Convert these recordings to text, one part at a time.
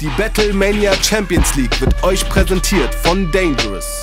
Die Battlemania Champions League wird euch präsentiert von Dangerous.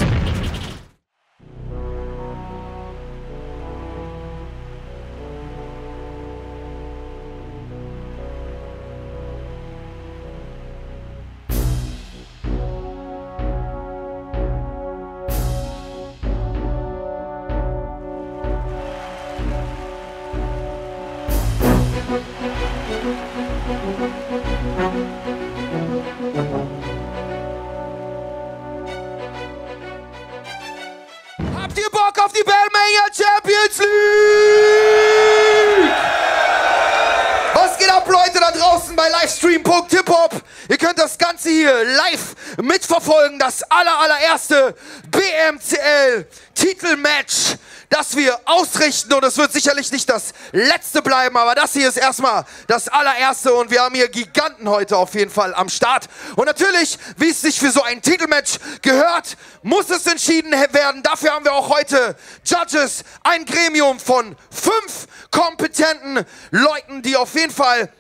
BMCL-Titelmatch, das wir ausrichten. Und es wird sicherlich nicht das letzte bleiben, aber das hier ist erstmal das allererste. Und wir haben hier Giganten heute auf jeden Fall am Start. Und natürlich, wie es sich für so ein Titelmatch gehört, muss es entschieden werden. Dafür haben wir auch heute Judges, ein Gremium von fünf kompetenten Leuten, die auf jeden Fall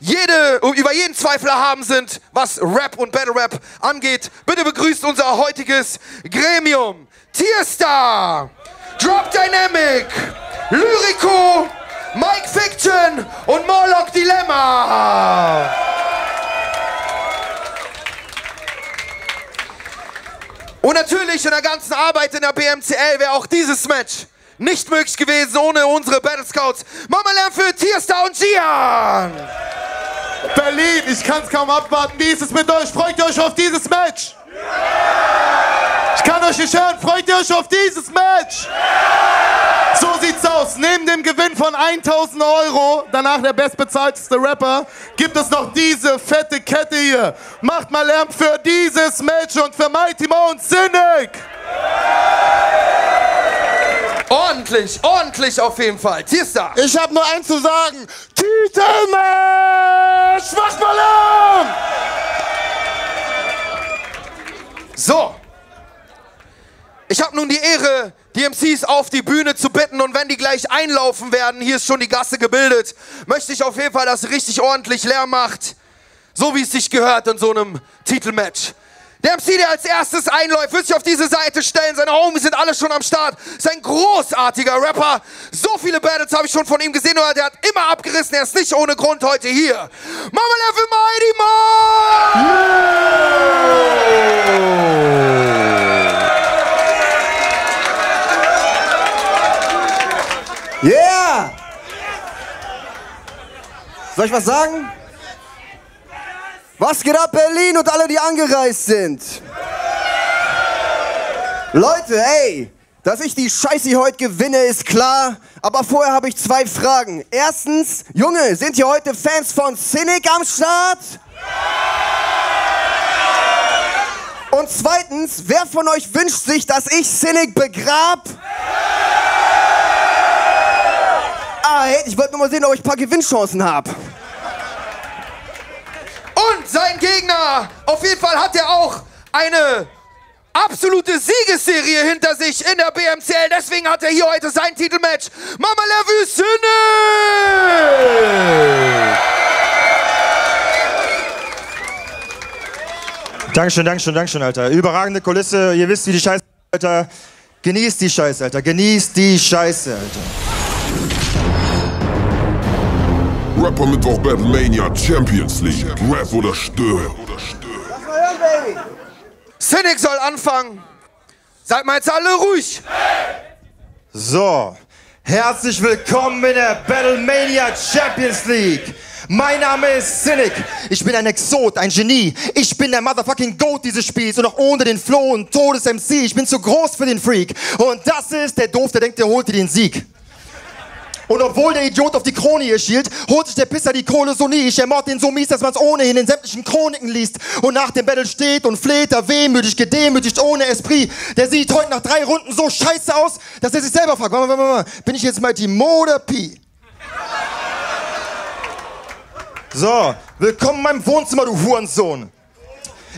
jede, über jeden Zweifel haben sind, was Rap und Battle Rap angeht. Bitte begrüßt unser heutiges Gremium. Tierstar, Drop Dynamic, Lyrico, Mike Fiction und Morlock Dilemma. Und natürlich in der ganzen Arbeit in der BMCL wäre auch dieses Match nicht möglich gewesen ohne unsere Battle Scouts. Mama Lärm für Tierstar und Gian. Berlin, ich kann es kaum abwarten. Wie ist es mit euch? Freut ihr euch auf dieses Match? Ich kann euch nicht hören. Freut ihr euch auf dieses Match? So sieht's aus. Neben dem Gewinn von 1000 Euro, danach der bestbezahlteste Rapper, gibt es noch diese fette Kette hier. Macht mal Lärm für dieses Match und für Mighty Mo und Cynic. Ordentlich, ordentlich auf jeden Fall. Tierstar. Ich habe nur eins zu sagen. Titelmatch! Macht mal Lärm! So. Ich habe nun die Ehre, die MCs auf die Bühne zu bitten und wenn die gleich einlaufen werden, hier ist schon die Gasse gebildet, möchte ich auf jeden Fall, dass richtig ordentlich Lärm macht. So wie es sich gehört in so einem Titelmatch. Der MC, der als erstes einläuft, wird sich auf diese Seite stellen. Seine Homies sind alle schon am Start. Ist ein großartiger Rapper. So viele Battles habe ich schon von ihm gesehen, aber der hat immer abgerissen. Er ist nicht ohne Grund heute hier. Mama Level Mighty Mo! Yeah! Soll ich was sagen? Was geht ab, Berlin und alle, die angereist sind? Leute, ey, dass ich die Scheiße heute gewinne, ist klar. Aber vorher habe ich zwei Fragen. Erstens, Junge, sind hier heute Fans von Cynic am Start? Und zweitens, wer von euch wünscht sich, dass ich Cynic begrab? Ah, hey, ich wollte nur mal sehen, ob ich ein paar Gewinnchancen habe. Und sein Gegner, auf jeden Fall hat er auch eine absolute Siegesserie hinter sich in der BMCL. Deswegen hat er hier heute sein Titelmatch. Mama Levu Dankeschön, Dankeschön, Dankeschön, Alter. Überragende Kulisse. Ihr wisst, wie die Scheiße, Alter. Genießt die Scheiße, Alter. Genießt die Scheiße, Alter. Rapper Mittwoch Battlemania Champions League. Rap oder stirb. Cynic soll anfangen. Seid mal jetzt alle ruhig. So, herzlich willkommen in der Battlemania Champions League. Mein Name ist Cynic. Ich bin ein Exot, ein Genie. Ich bin der motherfucking Goat dieses Spiels und auch ohne den Flow und Todes-MC. Ich bin zu groß für den Freak. Und das ist der Doof, der denkt, der holt dir den Sieg. Und obwohl der Idiot auf die Krone hier schielt, holt sich der Pisser die Kohle so nie. Ich ermord den so mies, dass man's ohnehin in sämtlichen Chroniken liest. Und nach dem Battle steht und fleht er wehmütig, gedemütigt, ohne Esprit. Der sieht heute nach drei Runden so scheiße aus, dass er sich selber fragt, warte, warte, warte, bin ich jetzt mal die Mo oder Pi? So, willkommen in meinem Wohnzimmer, du Hurensohn.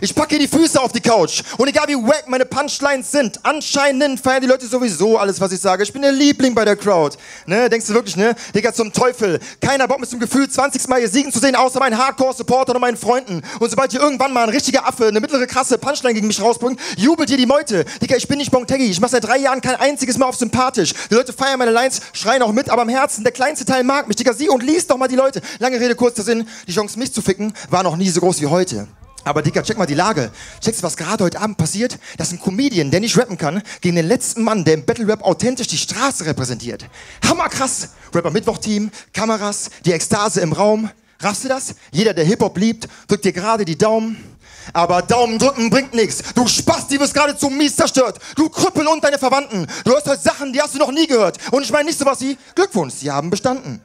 Ich packe die Füße auf die Couch. Und egal wie wack meine Punchlines sind, anscheinend feiern die Leute sowieso alles, was ich sage. Ich bin der Liebling bei der Crowd. Ne, denkst du wirklich, ne? Digga, zum Teufel. Keiner Bock mit zum Gefühl, 20 Mal hier siegen zu sehen, außer meinen Hardcore-Supporter und meinen Freunden. Und sobald hier irgendwann mal ein richtiger Affe eine mittlere krasse Punchline gegen mich rausbringt, jubelt hier die Meute. Digga, ich bin nicht Bonteggi. Ich mach seit drei Jahren kein einziges Mal auf sympathisch. Die Leute feiern meine Lines, schreien auch mit, aber im Herzen, der kleinste Teil mag mich. Digga, sieh und liest doch mal die Leute. Lange Rede, kurzer Sinn. Die Chance, mich zu ficken, war noch nie so groß wie heute. Aber Dicker, check mal die Lage. Checkst, was gerade heute Abend passiert? Das ist ein Comedian, der nicht rappen kann, gegen den letzten Mann, der im Battle Rap authentisch die Straße repräsentiert. Hammerkrass. Rapper Mittwoch-Team, Kameras, die Ekstase im Raum. Raffst du das? Jeder, der Hip-Hop liebt, drückt dir gerade die Daumen. Aber Daumen drücken bringt nichts. Du Spasti wirst geradezu mies zerstört. Du Krüppel und deine Verwandten. Du hörst heute Sachen, die hast du noch nie gehört. Und ich meine nicht sowas wie Glückwunsch, sie haben bestanden.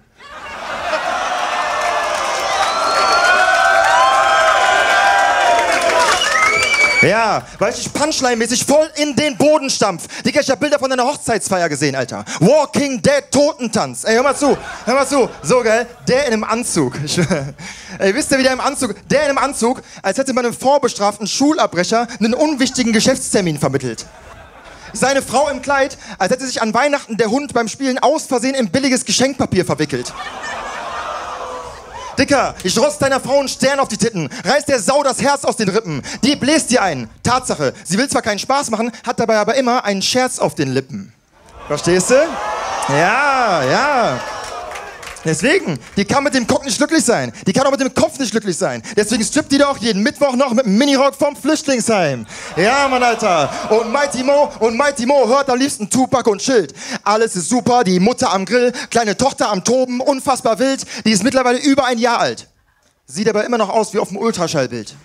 Ja, weil ich Punchline-mäßig voll in den Boden stampf. Digga, ich hab Bilder von deiner Hochzeitsfeier gesehen, Alter. Walking Dead Totentanz. Ey, hör mal zu, hör mal zu. So, geil. Der in einem Anzug. Ich, ey, wisst ihr, wie der im Anzug, der in einem Anzug, als hätte man einem vorbestraften Schulabbrecher einen unwichtigen Geschäftstermin vermittelt. Seine Frau im Kleid, als hätte sich an Weihnachten der Hund beim Spielen aus Versehen in billiges Geschenkpapier verwickelt. Dicker, ich rost deiner Frau einen Stern auf die Titten, reiß der Sau das Herz aus den Rippen, die bläst dir ein. Tatsache, sie will zwar keinen Spaß machen, hat dabei aber immer einen Scherz auf den Lippen. Verstehst du? Ja, ja. Deswegen, die kann mit dem Kopf nicht glücklich sein. Die kann auch mit dem Kopf nicht glücklich sein. Deswegen strippt die doch jeden Mittwoch noch mit dem Minirock vom Flüchtlingsheim. Ja, Mann, Alter. Und Mighty Mo, und Mighty Mo hört am liebsten Tupac und Schild. Alles ist super, die Mutter am Grill, kleine Tochter am Toben, unfassbar wild. Die ist mittlerweile über ein Jahr alt. Sieht aber immer noch aus wie auf dem Ultraschallbild.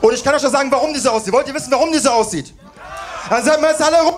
Und ich kann euch ja sagen, warum die so aussieht. Wollt ihr wissen, warum die so aussieht? Dann sagen wir jetzt alle rum.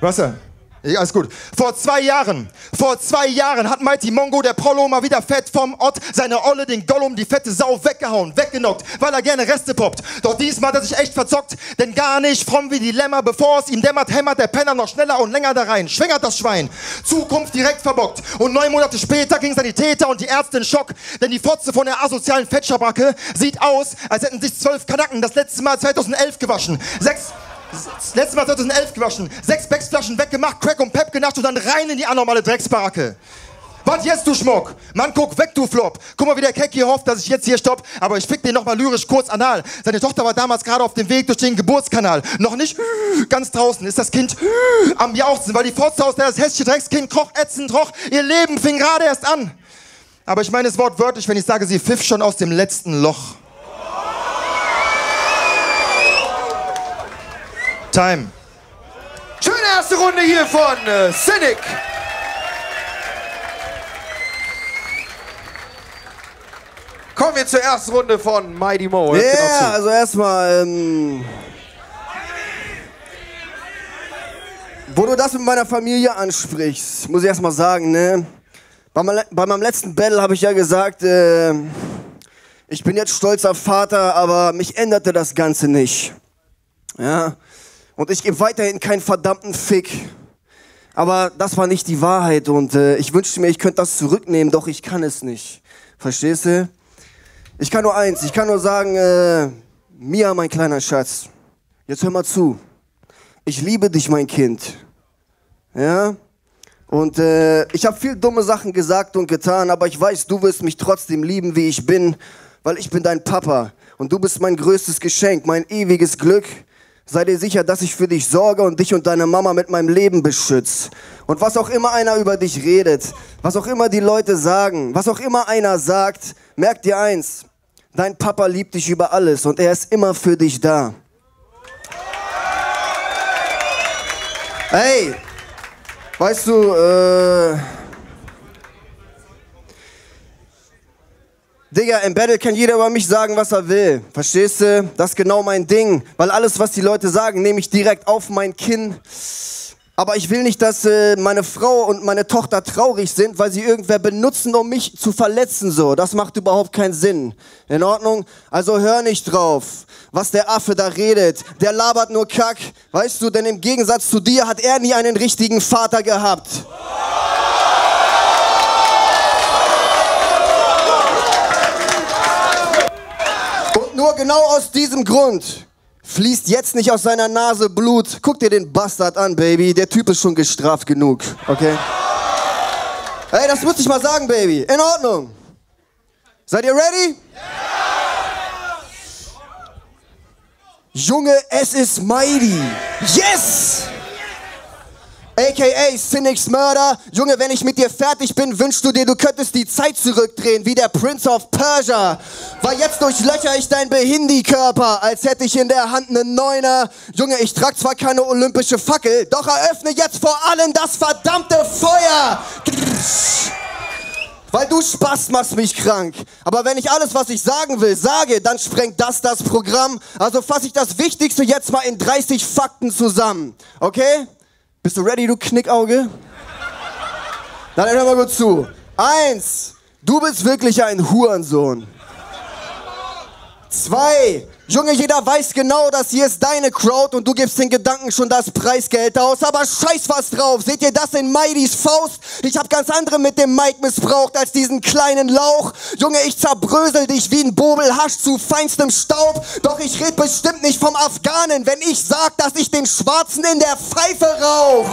Was denn? Ja, alles gut. Vor zwei Jahren, vor zwei Jahren hat Mighty Mongo, der Prollo, mal wieder fett vom Ott, seine Olle, den Gollum, die fette Sau weggehauen, weggenockt, weil er gerne Reste poppt. Doch diesmal hat er sich echt verzockt, denn gar nicht fromm wie die Lämmer, bevor es ihm dämmert, hämmert der Penner noch schneller und länger da rein, schwängert das Schwein. Zukunft direkt verbockt. Und neun Monate später ging Sanitäter und die Ärzte in Schock, denn die Fotze von der asozialen Fettschabracke sieht aus, als hätten sich zwölf Kanacken das letzte Mal 2011 gewaschen. Sechs das letzte Mal 2011 gewaschen, sechs Becksflaschen weggemacht, Crack und Pep genascht und dann rein in die anormale Drecksbaracke. Was jetzt, du Schmuck? Mann, guck weg, du Flop. Guck mal, wie der Keck hier hofft, dass ich jetzt hier stopp. Aber ich fick den nochmal lyrisch kurz anal. Seine Tochter war damals gerade auf dem Weg durch den Geburtskanal. Noch nicht ganz draußen ist das Kind am Jauchzen, weil die Fotze aus der das hässliche Dreckskind kroch ätzend roch. Ihr Leben fing gerade erst an. Aber ich meine es wortwörtlich, wenn ich sage, sie pfiff schon aus dem letzten Loch. Time. Schöne erste Runde hier von äh, Cynic. Kommen wir zur ersten Runde von Mighty Mo. Ja, Hört genau also erstmal, ähm, wo du das mit meiner Familie ansprichst, muss ich erstmal sagen, ne? Bei, mein, bei meinem letzten Battle habe ich ja gesagt, äh, ich bin jetzt stolzer Vater, aber mich änderte das Ganze nicht. Ja, und ich gebe weiterhin keinen verdammten Fick. Aber das war nicht die Wahrheit und äh, ich wünschte mir, ich könnte das zurücknehmen, doch ich kann es nicht. Verstehst du? Ich kann nur eins, ich kann nur sagen, äh, Mia, mein kleiner Schatz, jetzt hör mal zu. Ich liebe dich, mein Kind. Ja? Und äh, ich habe viel dumme Sachen gesagt und getan, aber ich weiß, du wirst mich trotzdem lieben, wie ich bin, weil ich bin dein Papa und du bist mein größtes Geschenk, mein ewiges Glück. Sei dir sicher, dass ich für dich sorge und dich und deine Mama mit meinem Leben beschütze. Und was auch immer einer über dich redet, was auch immer die Leute sagen, was auch immer einer sagt, merk dir eins, dein Papa liebt dich über alles und er ist immer für dich da. Hey, weißt du, äh... Digga, im Battle kann jeder über mich sagen, was er will. Verstehst du? Das ist genau mein Ding. Weil alles, was die Leute sagen, nehme ich direkt auf mein Kinn. Aber ich will nicht, dass äh, meine Frau und meine Tochter traurig sind, weil sie irgendwer benutzen, um mich zu verletzen. So, das macht überhaupt keinen Sinn. In Ordnung? Also hör nicht drauf, was der Affe da redet. Der labert nur Kack. Weißt du, denn im Gegensatz zu dir hat er nie einen richtigen Vater gehabt. Nur genau aus diesem Grund fließt jetzt nicht aus seiner Nase Blut. Guck dir den Bastard an, Baby. Der Typ ist schon gestraft genug, okay? Ey, das muss ich mal sagen, Baby. In Ordnung. Seid ihr ready? Junge, es ist Mighty. Yes! AKA Cynics Murder. Junge, wenn ich mit dir fertig bin, wünschst du dir, du könntest die Zeit zurückdrehen, wie der Prince of Persia. Weil jetzt durchlöcher ich dein Behindi-Körper, als hätte ich in der Hand einen Neuner. Junge, ich trag zwar keine olympische Fackel, doch eröffne jetzt vor allem das verdammte Feuer. Weil du Spaß machst mich krank. Aber wenn ich alles, was ich sagen will, sage, dann sprengt das das Programm. Also fasse ich das Wichtigste jetzt mal in 30 Fakten zusammen. Okay? Bist du ready, du Knickauge? Dann hör mal gut zu. Eins, du bist wirklich ein Hurensohn. Zwei, Junge, jeder weiß genau, das hier ist deine Crowd und du gibst den Gedanken schon das Preisgeld aus. Aber scheiß was drauf. Seht ihr das in Mighty's Faust? Ich hab ganz andere mit dem Mike missbraucht als diesen kleinen Lauch. Junge, ich zerbrösel dich wie ein Bobel Hasch zu feinstem Staub. Doch ich red bestimmt nicht vom Afghanen, wenn ich sag, dass ich den Schwarzen in der Pfeife rauch.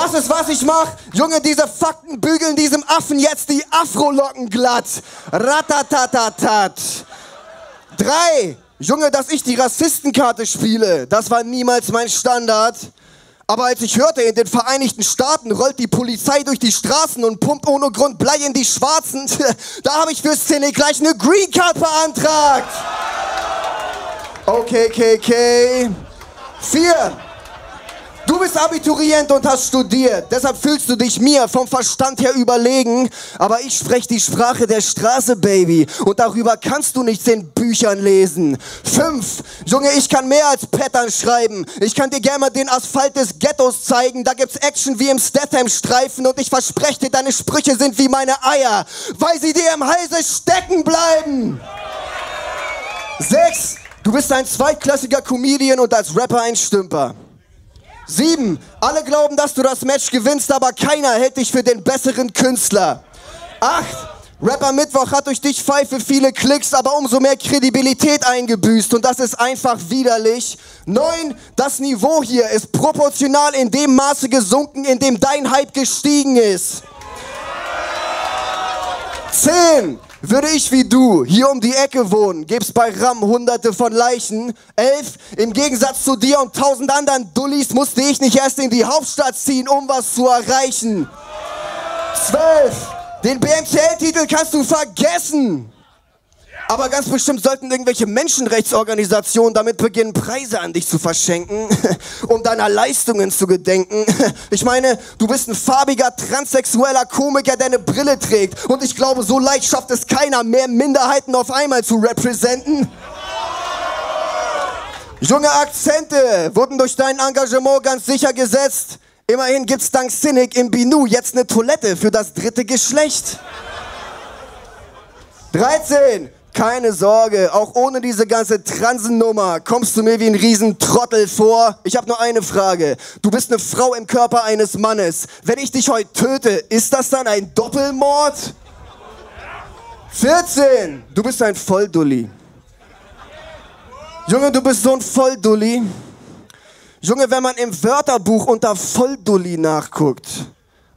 Das ist, was ich mach. Junge, diese Fakten bügeln diesem Affen jetzt die Afrolocken glatt. Ratatatatat. Drei. Junge, dass ich die Rassistenkarte spiele, das war niemals mein Standard. Aber als ich hörte, in den Vereinigten Staaten rollt die Polizei durch die Straßen und pumpt ohne Grund Blei in die Schwarzen, da habe ich für Szene gleich eine Green Card beantragt. Okay, okay, okay. Vier. Du bist Abiturient und hast studiert, deshalb fühlst du dich mir vom Verstand her überlegen. Aber ich spreche die Sprache der Straße, Baby. Und darüber kannst du nichts in Büchern lesen. Fünf. Junge, ich kann mehr als Pattern schreiben. Ich kann dir gerne mal den Asphalt des Ghettos zeigen. Da gibt's Action wie im Statham-Streifen. Und ich verspreche dir, deine Sprüche sind wie meine Eier, weil sie dir im Halse stecken bleiben. Sechs. Du bist ein zweitklassiger Comedian und als Rapper ein Stümper. Sieben. Alle glauben, dass du das Match gewinnst, aber keiner hält dich für den besseren Künstler. Acht. Rapper Mittwoch hat durch dich Pfeife viele Klicks, aber umso mehr Kredibilität eingebüßt und das ist einfach widerlich. Neun, das Niveau hier ist proportional in dem Maße gesunken, in dem dein Hype gestiegen ist. Zehn, würde ich wie du hier um die Ecke wohnen, gäb's bei Ram hunderte von Leichen. Elf, im Gegensatz zu dir und tausend anderen Dullis musste ich nicht erst in die Hauptstadt ziehen, um was zu erreichen. Zwölf, den BMCL-Titel kannst du vergessen. Aber ganz bestimmt sollten irgendwelche Menschenrechtsorganisationen damit beginnen, Preise an dich zu verschenken, um deiner Leistungen zu gedenken. Ich meine, du bist ein farbiger, transsexueller Komiker, der eine Brille trägt. Und ich glaube, so leicht schafft es keiner, mehr Minderheiten auf einmal zu repräsentieren. Junge Akzente wurden durch dein Engagement ganz sicher gesetzt. Immerhin gibt's dank Cynic im Binu jetzt eine Toilette für das dritte Geschlecht. 13. Keine Sorge, auch ohne diese ganze Transennummer kommst du mir wie ein Riesentrottel vor. Ich habe nur eine Frage. Du bist eine Frau im Körper eines Mannes. Wenn ich dich heute töte, ist das dann ein Doppelmord? 14. Du bist ein Volldulli. Junge, du bist so ein Volldulli. Junge, wenn man im Wörterbuch unter Volldulli nachguckt,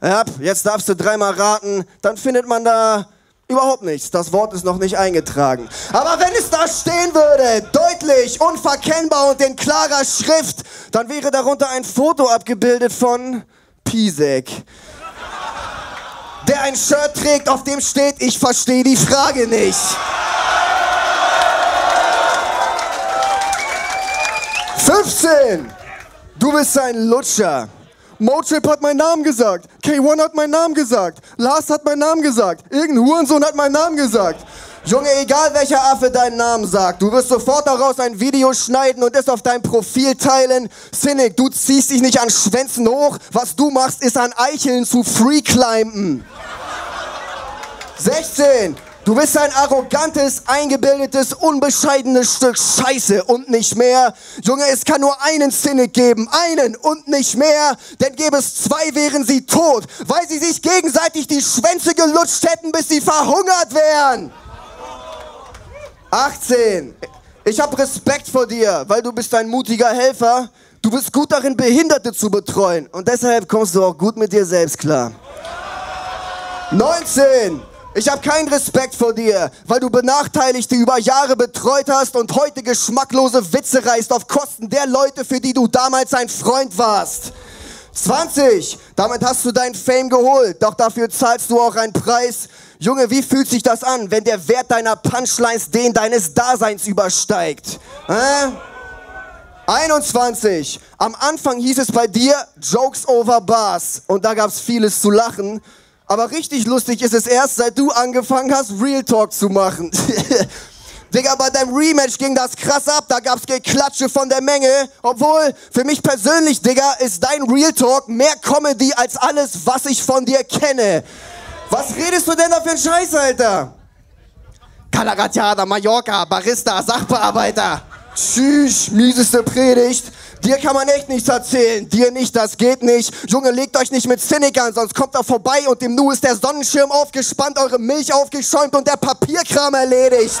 ja, jetzt darfst du dreimal raten, dann findet man da Überhaupt nichts. Das Wort ist noch nicht eingetragen. Aber wenn es da stehen würde, deutlich, unverkennbar und in klarer Schrift, dann wäre darunter ein Foto abgebildet von Pisek. Der ein Shirt trägt, auf dem steht, ich verstehe die Frage nicht. Fünfzehn. Du bist ein Lutscher. Motrip hat meinen Namen gesagt. K1 hat meinen Namen gesagt. Lars hat meinen Namen gesagt. Irgendein Hurensohn hat meinen Namen gesagt. Junge, egal welcher Affe deinen Namen sagt, du wirst sofort daraus ein Video schneiden und es auf dein Profil teilen. Cynic, du ziehst dich nicht an Schwänzen hoch. Was du machst, ist an Eicheln zu freeclimben. 16. Du bist ein arrogantes, eingebildetes, unbescheidenes Stück Scheiße und nicht mehr. Junge, es kann nur einen Cynic geben, einen und nicht mehr. Denn gäbe es zwei, wären sie tot, weil sie sich gegenseitig die Schwänze gelutscht hätten, bis sie verhungert wären. 18. Ich hab Respekt vor dir, weil du bist ein mutiger Helfer. Du bist gut darin, Behinderte zu betreuen. Und deshalb kommst du auch gut mit dir selbst klar. 19. Ich habe keinen Respekt vor dir, weil du Benachteiligte über Jahre betreut hast und heute geschmacklose Witze reißt auf Kosten der Leute, für die du damals ein Freund warst. 20. Damit hast du deinen Fame geholt, doch dafür zahlst du auch einen Preis. Junge, wie fühlt sich das an, wenn der Wert deiner Punchlines den deines Daseins übersteigt? Äh? 21. Am Anfang hieß es bei dir Jokes over Bars und da gab's vieles zu lachen. Aber richtig lustig ist es erst, seit du angefangen hast, Real Talk zu machen. Digga, bei deinem Rematch ging das krass ab, da gab's Geklatsche von der Menge. Obwohl, für mich persönlich, Digga, ist dein Real Talk mehr Comedy als alles, was ich von dir kenne. Was redest du denn da für ein Scheiß, Alter? Calaratiada, Mallorca, Barista, Sachbearbeiter. Tschüss, mieseste Predigt. Dir kann man echt nichts erzählen. Dir nicht, das geht nicht. Junge, legt euch nicht mit Cynic an, sonst kommt er vorbei und im Nu ist der Sonnenschirm aufgespannt, eure Milch aufgeschäumt und der Papierkram erledigt.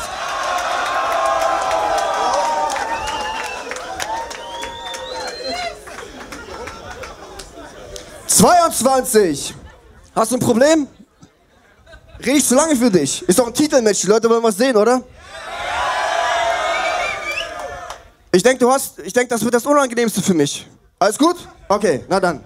»22. Hast du ein Problem? Rede ich zu lange für dich? Ist doch ein Titelmatch, die Leute wollen was sehen, oder? Ich denke, du hast, ich denke, das wird das Unangenehmste für mich. Alles gut? Okay, na dann.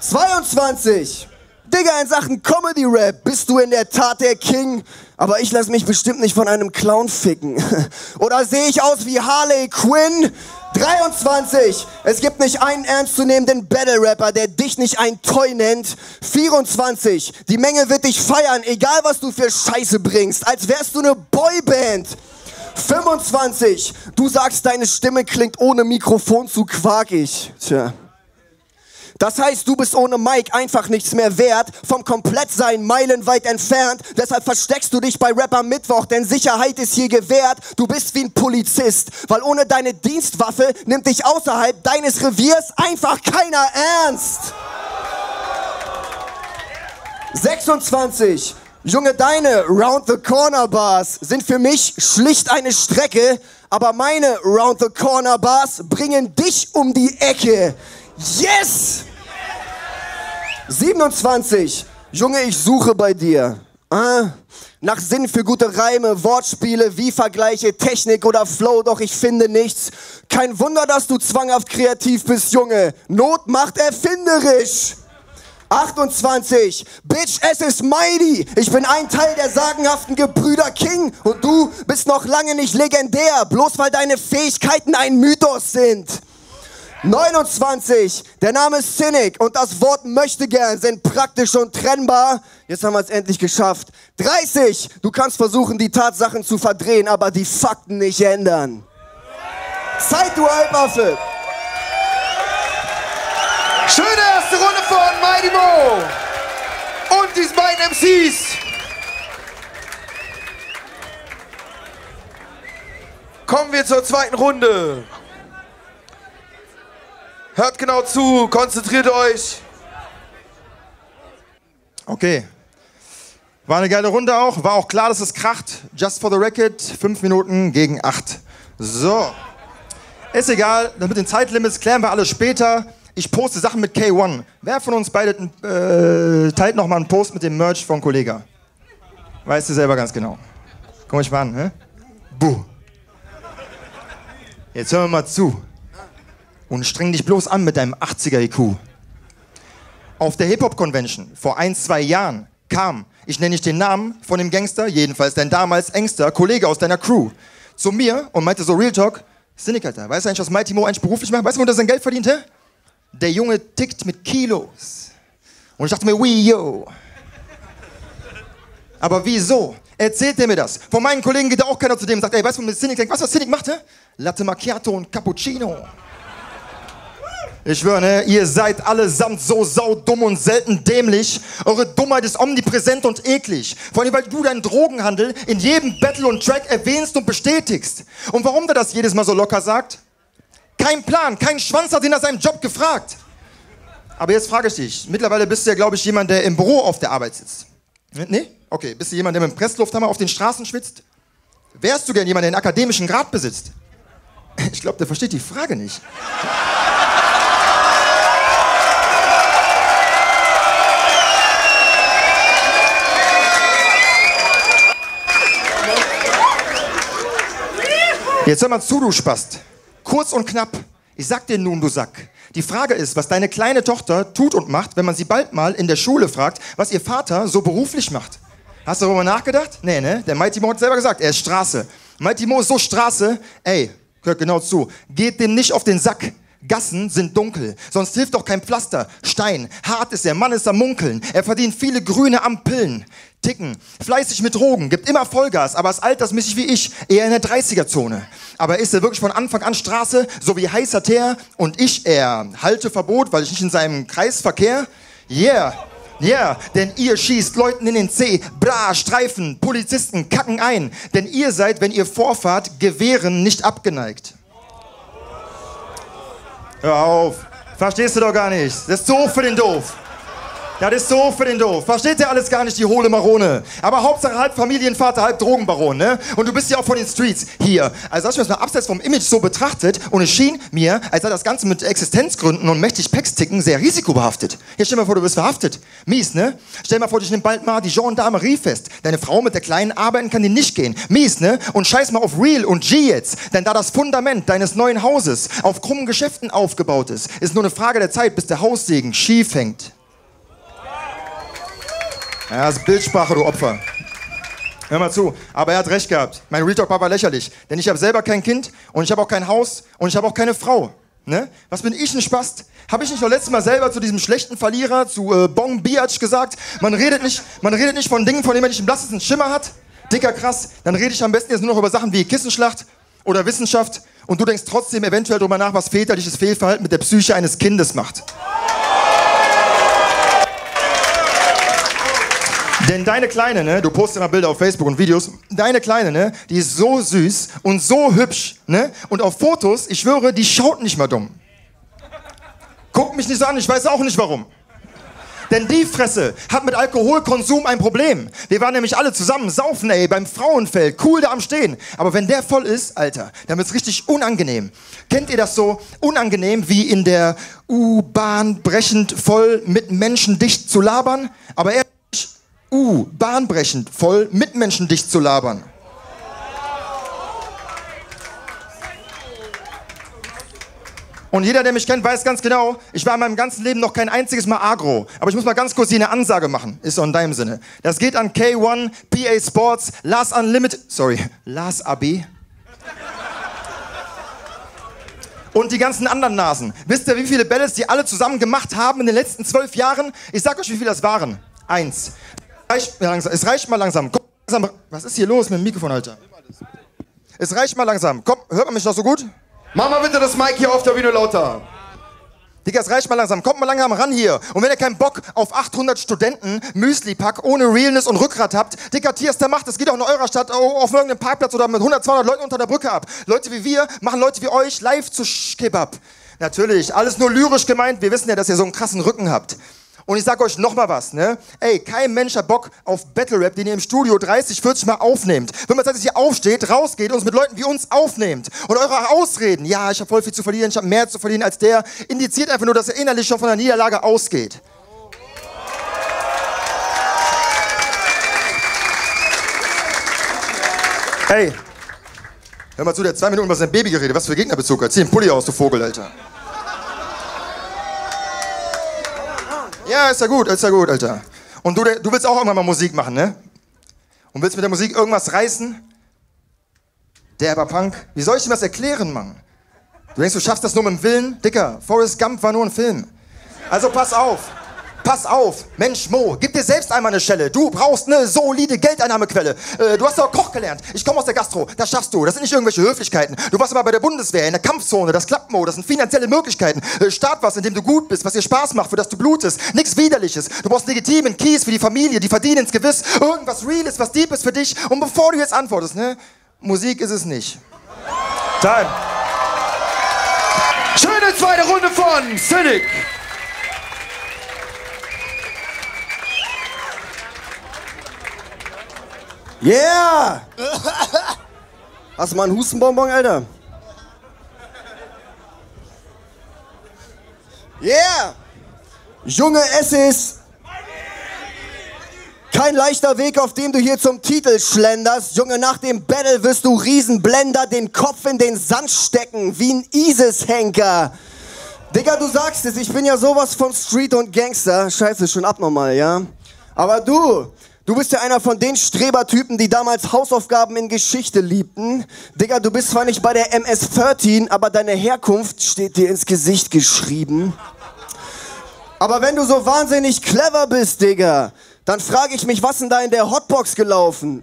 22. Digga, in Sachen Comedy-Rap bist du in der Tat der King, aber ich lass mich bestimmt nicht von einem Clown ficken. Oder sehe ich aus wie Harley Quinn? 23. Es gibt nicht einen ernstzunehmenden Battle-Rapper, der dich nicht ein Toy nennt. 24. Die Menge wird dich feiern, egal was du für Scheiße bringst, als wärst du eine Boyband. 25. Du sagst, deine Stimme klingt ohne Mikrofon zu quakig. Tja. Das heißt, du bist ohne Mike einfach nichts mehr wert, vom Komplettsein meilenweit entfernt. Deshalb versteckst du dich bei Rapper Mittwoch, denn Sicherheit ist hier gewährt. Du bist wie ein Polizist, weil ohne deine Dienstwaffe nimmt dich außerhalb deines Reviers einfach keiner ernst. 26. Junge, deine Round the Corner Bars sind für mich schlicht eine Strecke, aber meine Round the Corner Bars bringen dich um die Ecke. Yes! 27. Junge, ich suche bei dir. Ah, nach Sinn für gute Reime, Wortspiele, wie Vergleiche, Technik oder Flow, doch ich finde nichts. Kein Wunder, dass du zwanghaft kreativ bist, Junge. Not macht erfinderisch. 28. Bitch, es ist Mighty. Ich bin ein Teil der sagenhaften Gebrüder King und du bist noch lange nicht legendär, bloß weil deine Fähigkeiten ein Mythos sind. 29. Der Name ist Cynic und das Wort möchte gern sind praktisch und trennbar. Jetzt haben wir es endlich geschafft. 30. Du kannst versuchen, die Tatsachen zu verdrehen, aber die Fakten nicht ändern. Zeit, du Halbwaffe. Schöne von Mighty Mo und diesen beiden MCs. Kommen wir zur zweiten Runde. Hört genau zu, konzentriert euch. Okay. War eine geile Runde auch. War auch klar, dass es kracht. Just for the record, fünf Minuten gegen acht. So. Ist egal, das mit den Zeitlimits klären wir alles später. Ich poste Sachen mit K1. Wer von uns beide äh, teilt nochmal einen Post mit dem Merch von Kollega? Weißt du selber ganz genau. Guck mich mal an, hä? Buh. Jetzt hören wir mal zu. Und streng dich bloß an mit deinem 80er IQ. Auf der Hip-Hop-Convention vor ein, zwei Jahren kam, ich nenne nicht den Namen von dem Gangster, jedenfalls dein damals engster Kollege aus deiner Crew, zu mir und meinte so Real Talk, Cynic, Alter, weißt du eigentlich, was Mighty Mo eigentlich beruflich macht? Weißt du, wo der sein Geld verdient, hä? Der Junge tickt mit Kilos. Und ich dachte mir, wee, yo. Aber wieso? Erzählt er mir das? Von meinen Kollegen geht da auch keiner zu dem und sagt, ey, weißt du, mit Cynic denkt, weißt du, was Cynic macht, hä? Latte Macchiato und Cappuccino. Ich schwöre, ne, ihr seid allesamt so saudumm und selten dämlich. Eure Dummheit ist omnipräsent und eklig. Vor allem, weil du deinen Drogenhandel in jedem Battle und Track erwähnst und bestätigst. Und warum der das jedes Mal so locker sagt? Kein Plan, kein Schwanz hat ihn nach seinem Job gefragt. Aber jetzt frage ich dich. Mittlerweile bist du ja, glaube ich, jemand, der im Büro auf der Arbeit sitzt. Nee? Okay. Bist du jemand, der mit dem Presslufthammer auf den Straßen schwitzt? Wärst du gern jemand, der einen akademischen Grad besitzt? Ich glaube, der versteht die Frage nicht. Jetzt hör mal zu, du Spast. Kurz und knapp. Ich sag dir nun, du Sack. Die Frage ist, was deine kleine Tochter tut und macht, wenn man sie bald mal in der Schule fragt, was ihr Vater so beruflich macht. Hast du darüber nachgedacht? Nee, ne? Der Mighty Mo hat selber gesagt, er ist Straße. Mighty Mo ist so Straße, ey, hört genau zu, geht dem nicht auf den Sack. Gassen sind dunkel, sonst hilft doch kein Pflaster. Stein, hart ist er, Mann ist am Munkeln. Er verdient viele grüne Ampeln. Ticken, fleißig mit Drogen, gibt immer Vollgas, aber ist altersmäßig wie ich, eher in der 30er-Zone. Aber ist er wirklich von Anfang an Straße, so wie heißer Teer und ich eher Halteverbot, weil ich nicht in seinem Kreis verkehr? Yeah. Ja, yeah, denn ihr schießt Leuten in den C, bra, Streifen, Polizisten kacken ein, denn ihr seid, wenn ihr vorfahrt, Gewehren nicht abgeneigt. Hör auf, verstehst du doch gar nicht. Das ist doof für den Doof. Das ist so für den Doof. Versteht ihr alles gar nicht, die hohle Marone. Aber Hauptsache halb Familienvater, halb Drogenbaron, ne? Und du bist ja auch von den Streets. Hier. Also hast du das mal abseits vom Image so betrachtet und es schien mir, als sei das Ganze mit Existenzgründen und mächtig Packs-Ticken sehr risikobehaftet. Hier stell dir mal vor, du wirst verhaftet. Mies, ne? Stell dir mal vor, dich nimmt bald mal die Gendarmerie fest. Deine Frau mit der kleinen arbeiten kann die nicht gehen. Mies, ne? Und scheiß mal auf Real und G jetzt. Denn da das Fundament deines neuen Hauses auf krummen Geschäften aufgebaut ist, ist nur eine Frage der Zeit, bis der Haussegen schief hängt. Ja, das ist Bildsprache, du Opfer. Hör mal zu. Aber er hat recht gehabt. Mein Retalk war lächerlich. Denn ich habe selber kein Kind und ich habe auch kein Haus und ich habe auch keine Frau. Ne? Was bin ich ein Spast? Habe ich nicht noch letztes Mal selber zu diesem schlechten Verlierer, zu äh, Bong Biatch gesagt, man redet, nicht, man redet nicht von Dingen, von denen man nicht den blassesten Schimmer hat? Dicker krass. Dann rede ich am besten jetzt nur noch über Sachen wie Kissenschlacht oder Wissenschaft und du denkst trotzdem eventuell darüber nach, was väterliches Fehlverhalten mit der Psyche eines Kindes macht. Denn deine Kleine, ne, du postest immer Bilder auf Facebook und Videos, deine Kleine, ne, die ist so süß und so hübsch, ne, und auf Fotos, ich schwöre, die schaut nicht mal dumm. Guck mich nicht so an, ich weiß auch nicht warum. Denn die Fresse hat mit Alkoholkonsum ein Problem. Wir waren nämlich alle zusammen saufen, ey, beim Frauenfeld, cool da am Stehen. Aber wenn der voll ist, Alter, dann wird's richtig unangenehm. Kennt ihr das so unangenehm wie in der U-Bahn brechend voll mit Menschen dicht zu labern? Aber er Uh, bahnbrechend, voll mitmenschendicht zu labern. Und jeder, der mich kennt, weiß ganz genau, ich war in meinem ganzen Leben noch kein einziges Mal agro. Aber ich muss mal ganz kurz hier eine Ansage machen. Ist so in deinem Sinne. Das geht an K1, PA Sports, Lars Unlimited, sorry, Lars AB. Und die ganzen anderen Nasen. Wisst ihr, wie viele Battles die alle zusammen gemacht haben in den letzten zwölf Jahren? Ich sag euch, wie viele das waren. Eins reicht mal langsam. Es reicht mal langsam. Komm, langsam. Was ist hier los mit dem Mikrofon, Alter? Es reicht mal langsam. Komm, hört man mich noch so gut? Mach mal bitte das Mic hier auf der Bühne lauter. Digga, es reicht mal langsam. Kommt mal langsam ran hier. Und wenn ihr keinen Bock auf 800 Studenten, Müsli-Pack, ohne Realness und Rückgrat habt, Digga, Tiers, der macht, das geht auch in eurer Stadt auf irgendeinem Parkplatz oder mit 100, 200 Leuten unter der Brücke ab. Leute wie wir machen Leute wie euch live zu Kebab. Natürlich, alles nur lyrisch gemeint. Wir wissen ja, dass ihr so einen krassen Rücken habt. Und ich sag euch noch mal was, ne? Ey, kein Mensch hat Bock auf Battle Rap, den ihr im Studio 30, 40 Mal aufnehmt. Wenn man dass ihr aufsteht, rausgeht und es mit Leuten wie uns aufnehmt. Und eure Ausreden, ja, ich habe voll viel zu verlieren, ich habe mehr zu verlieren als der, indiziert einfach nur, dass er innerlich schon von der Niederlage ausgeht. Ey, hör mal zu, der hat zwei Minuten über sein Baby geredet. Was für Gegnerbezug. Zieh den Pulli aus, du Vogel, Alter. Ja, ist ja gut, ist ja gut, Alter. Und du, du willst auch irgendwann mal Musik machen, ne? Und willst mit der Musik irgendwas reißen? Derber Punk. Wie soll ich dir das erklären, Mann? Du denkst, du schaffst das nur mit dem Willen? Dicker, Forrest Gump war nur ein Film. Also pass auf. Pass auf. Mensch, Mo, gib dir selbst einmal eine Schelle. Du brauchst eine solide Geldeinnahmequelle. Äh, du hast doch Koch gelernt. Ich komme aus der Gastro. Das schaffst du. Das sind nicht irgendwelche Höflichkeiten. Du warst aber bei der Bundeswehr, in der Kampfzone. Das klappt, Mo. Das sind finanzielle Möglichkeiten. Äh, start was, in dem du gut bist, was dir Spaß macht, für das du blutest. Nichts Widerliches. Du brauchst legitimen Kies für die Familie, die verdienen ins Gewiss. Irgendwas Reales, was deep ist für dich. Und bevor du jetzt antwortest, ne? Musik ist es nicht. Time. Schöne zweite Runde von Cynic. Yeah! Hast du mal einen Hustenbonbon, Alter? Yeah! Junge, es ist kein leichter Weg, auf dem du hier zum Titel schlenderst. Junge, nach dem Battle wirst du Riesenblender den Kopf in den Sand stecken, wie ein ISIS-Henker. Digga, du sagst es, ich bin ja sowas von Street und Gangster. Scheiße, schon abnormal, ja? Aber du, du bist ja einer von den Strebertypen, die damals Hausaufgaben in Geschichte liebten. Digga, du bist zwar nicht bei der MS-13, aber deine Herkunft steht dir ins Gesicht geschrieben. Aber wenn du so wahnsinnig clever bist, Digga, dann frage ich mich, was denn da in der Hotbox gelaufen?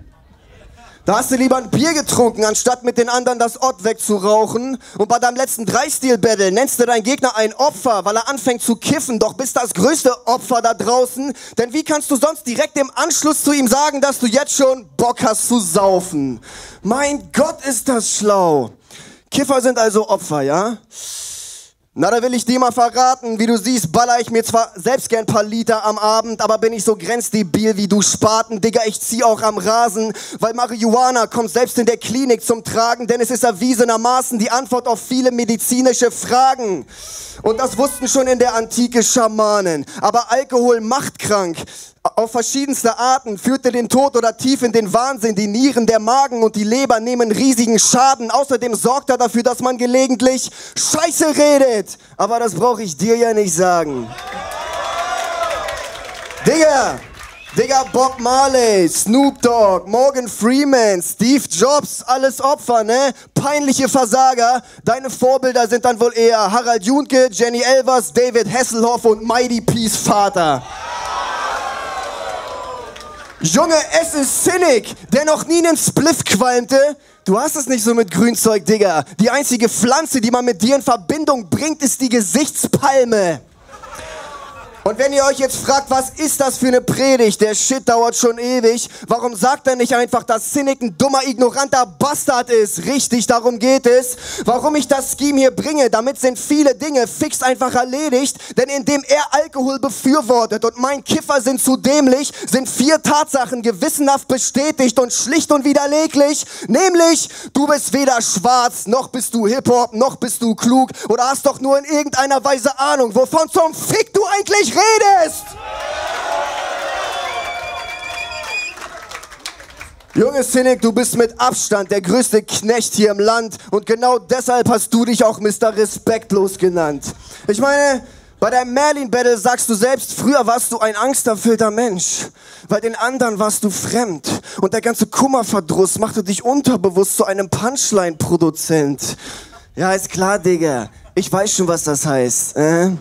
Da hast du lieber ein Bier getrunken, anstatt mit den anderen das Ott wegzurauchen. Und bei deinem letzten Dreistil-Battle nennst du deinen Gegner ein Opfer, weil er anfängt zu kiffen. Doch bist das größte Opfer da draußen. Denn wie kannst du sonst direkt im Anschluss zu ihm sagen, dass du jetzt schon Bock hast zu saufen? Mein Gott, ist das schlau. Kiffer sind also Opfer, ja? Na, da will ich dir mal verraten. Wie du siehst, baller ich mir zwar selbst gern paar Liter am Abend, aber bin ich so grenzdebil wie du Spaten. Digga, ich zieh auch am Rasen, weil Marihuana kommt selbst in der Klinik zum Tragen, denn es ist erwiesenermaßen die Antwort auf viele medizinische Fragen. Und das wussten schon in der Antike Schamanen. Aber Alkohol macht krank. Auf verschiedenste Arten führt er den Tod oder tief in den Wahnsinn. Die Nieren, der Magen und die Leber nehmen riesigen Schaden. Außerdem sorgt er dafür, dass man gelegentlich Scheiße redet. Aber das brauche ich dir ja nicht sagen. Digga, Digga, Bob Marley, Snoop Dogg, Morgan Freeman, Steve Jobs, alles Opfer, ne? Peinliche Versager. Deine Vorbilder sind dann wohl eher Harald Junke, Jenny Elvers, David Hasselhoff und Mighty Peace Vater. Junge, es ist Cynic, der noch nie einen Spliff qualmte. Du hast es nicht so mit Grünzeug, Digga. Die einzige Pflanze, die man mit dir in Verbindung bringt, ist die Gesichtspalme. Und wenn ihr euch jetzt fragt, was ist das für eine Predigt? Der Shit dauert schon ewig. Warum sagt er nicht einfach, dass Cynic ein dummer, ignoranter Bastard ist? Richtig, darum geht es. Warum ich das Scheme hier bringe, damit sind viele Dinge fix einfach erledigt. Denn indem er Alkohol befürwortet und mein Kiffer sind zu dämlich, sind vier Tatsachen gewissenhaft bestätigt und schlicht und widerleglich. Nämlich, du bist weder schwarz, noch bist du Hip-Hop, noch bist du klug oder hast doch nur in irgendeiner Weise Ahnung, wovon zum Fick du eigentlich redest. Junge Cynic, du bist mit Abstand der größte Knecht hier im Land und genau deshalb hast du dich auch Mr. Respektlos genannt. Ich meine, bei deinem Merlin-Battle sagst du selbst, früher warst du ein angsterfüllter Mensch, weil den anderen warst du fremd und der ganze Kummerverdruss machte dich unterbewusst zu einem Punchline-Produzent. Ja, ist klar, Digga. Ich weiß schon, was das heißt. Äh?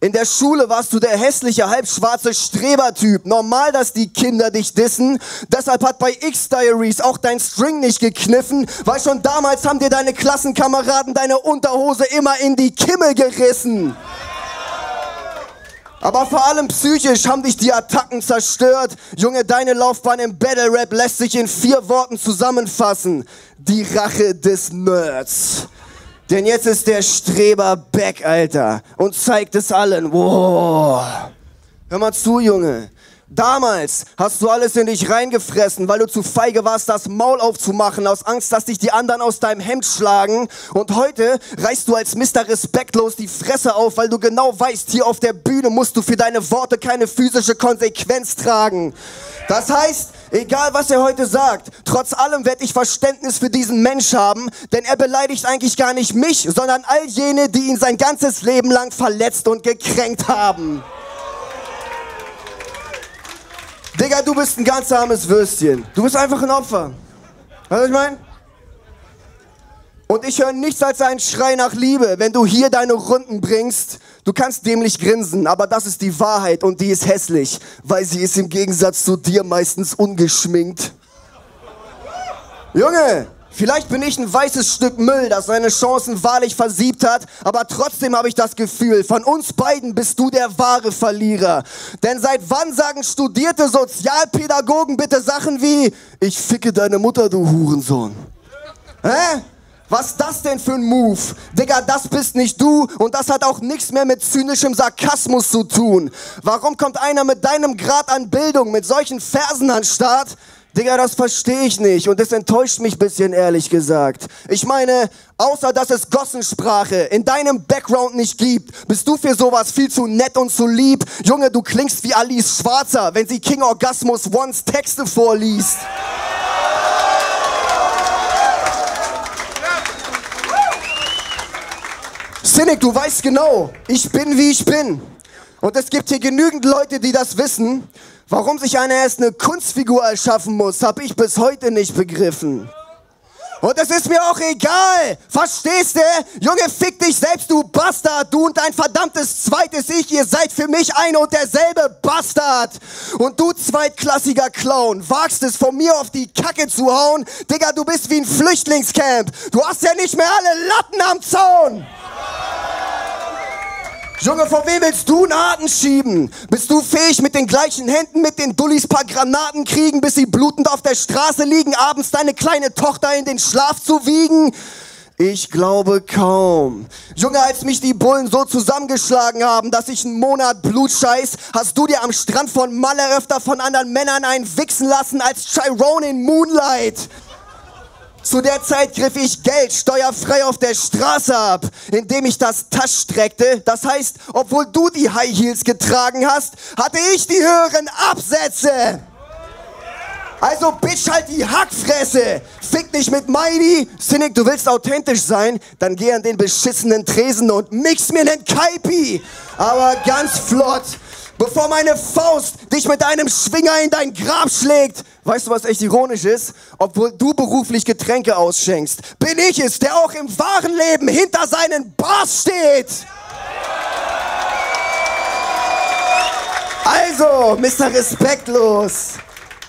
In der Schule warst du der hässliche, halbschwarze Strebertyp. Normal, dass die Kinder dich dissen. Deshalb hat bei X-Diaries auch dein String nicht gekniffen, weil schon damals haben dir deine Klassenkameraden deine Unterhose immer in die Kimme gerissen. Aber vor allem psychisch haben dich die Attacken zerstört. Junge, deine Laufbahn im Battle Rap lässt sich in vier Worten zusammenfassen. Die Rache des Nerds. Denn jetzt ist der Streber back, Alter, und zeigt es allen. Wow. Hör mal zu, Junge. Damals hast du alles in dich reingefressen, weil du zu feige warst, das Maul aufzumachen, aus Angst, dass dich die anderen aus deinem Hemd schlagen. Und heute reißt du als Mr. Respektlos die Fresse auf, weil du genau weißt, hier auf der Bühne musst du für deine Worte keine physische Konsequenz tragen. Das heißt, egal was er heute sagt, trotz allem werde ich Verständnis für diesen Mensch haben, denn er beleidigt eigentlich gar nicht mich, sondern all jene, die ihn sein ganzes Leben lang verletzt und gekränkt haben. Digga, du bist ein ganz armes Würstchen. Du bist einfach ein Opfer. Weißt du, was ich meine? Und ich höre nichts als einen Schrei nach Liebe, wenn du hier deine Runden bringst. Du kannst dämlich grinsen, aber das ist die Wahrheit und die ist hässlich, weil sie ist im Gegensatz zu dir meistens ungeschminkt. Junge, vielleicht bin ich ein weißes Stück Müll, das seine Chancen wahrlich versiebt hat, aber trotzdem habe ich das Gefühl, von uns beiden bist du der wahre Verlierer. Denn seit wann sagen studierte Sozialpädagogen bitte Sachen wie, ich ficke deine Mutter, du Hurensohn? Hä? Was das denn für ein Move? Digga, das bist nicht du und das hat auch nichts mehr mit zynischem Sarkasmus zu tun. Warum kommt einer mit deinem Grad an Bildung mit solchen Versen an Start? Digga, das verstehe ich nicht und das enttäuscht mich bisschen ehrlich gesagt. Ich meine, außer dass es Gossensprache in deinem Background nicht gibt, bist du für sowas viel zu nett und zu lieb. Junge, du klingst wie Alice Schwarzer, wenn sie King Orgasmus Ones Texte vorliest. Cynic, du weißt genau, ich bin wie ich bin. Und es gibt hier genügend Leute, die das wissen. Warum sich einer erst eine Kunstfigur erschaffen muss, habe ich bis heute nicht begriffen. Und es ist mir auch egal. Verstehst du? Junge, fick dich selbst, du Bastard. Du und dein verdammtes zweites Ich, ihr seid für mich ein und derselbe Bastard. Und du zweitklassiger Clown, wagst es von mir auf die Kacke zu hauen. Digga, du bist wie ein Flüchtlingscamp. Du hast ja nicht mehr alle Latten am Zaun. Junge, vor wem willst du Naten schieben? Bist du fähig, mit den gleichen Händen mit den Dullis paar Granaten kriegen, bis sie blutend auf der Straße liegen, abends deine kleine Tochter in den Schlaf zu wiegen? Ich glaube kaum. Junge, als mich die Bullen so zusammengeschlagen haben, dass ich einen Monat Blut scheiß, hast du dir am Strand von Malle öfter von anderen Männern einen wichsen lassen als Chiron in Moonlight. Zu der Zeit griff ich Geld steuerfrei auf der Straße ab, indem ich das Tasch streckte. Das heißt, obwohl du die High Heels getragen hast, hatte ich die höheren Absätze. Also Bitch, halt die Hackfresse. Fick dich mit Mighty. Cynic, du willst authentisch sein? Dann geh an den beschissenen Tresen und mix mir nen Kaipi. Aber ganz flott. Bevor meine Faust dich mit einem Schwinger in dein Grab schlägt. Weißt du, was echt ironisch ist? Obwohl du beruflich Getränke ausschenkst, bin ich es, der auch im wahren Leben hinter seinen Bars steht. Also, Mr. Respektlos.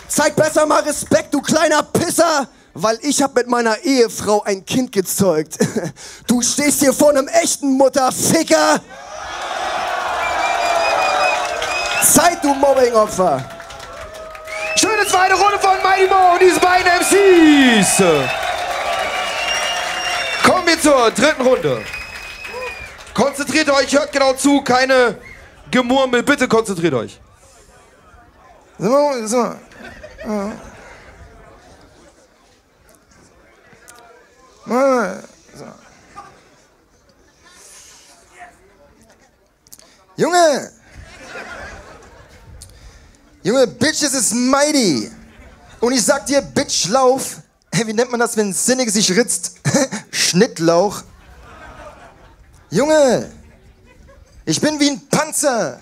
Zeig besser mal Respekt, du kleiner Pisser, weil ich hab mit meiner Ehefrau ein Kind gezeugt. Du stehst hier vor einem echten Mutterficker. Zeit, du Mobbingopfer. Schöne zweite Runde von Mighty Mo und diesen beiden MCs. Kommen wir zur dritten Runde. Konzentriert euch, hört genau zu, keine Gemurmel, bitte konzentriert euch. So, so. Ja. So. Junge! Junge, Bitch, es ist mighty. Und ich sag dir, Bitch, lauf. Wie nennt man das, wenn Sinnig sich ritzt? Schnittlauch. Junge, ich bin wie ein Panzer.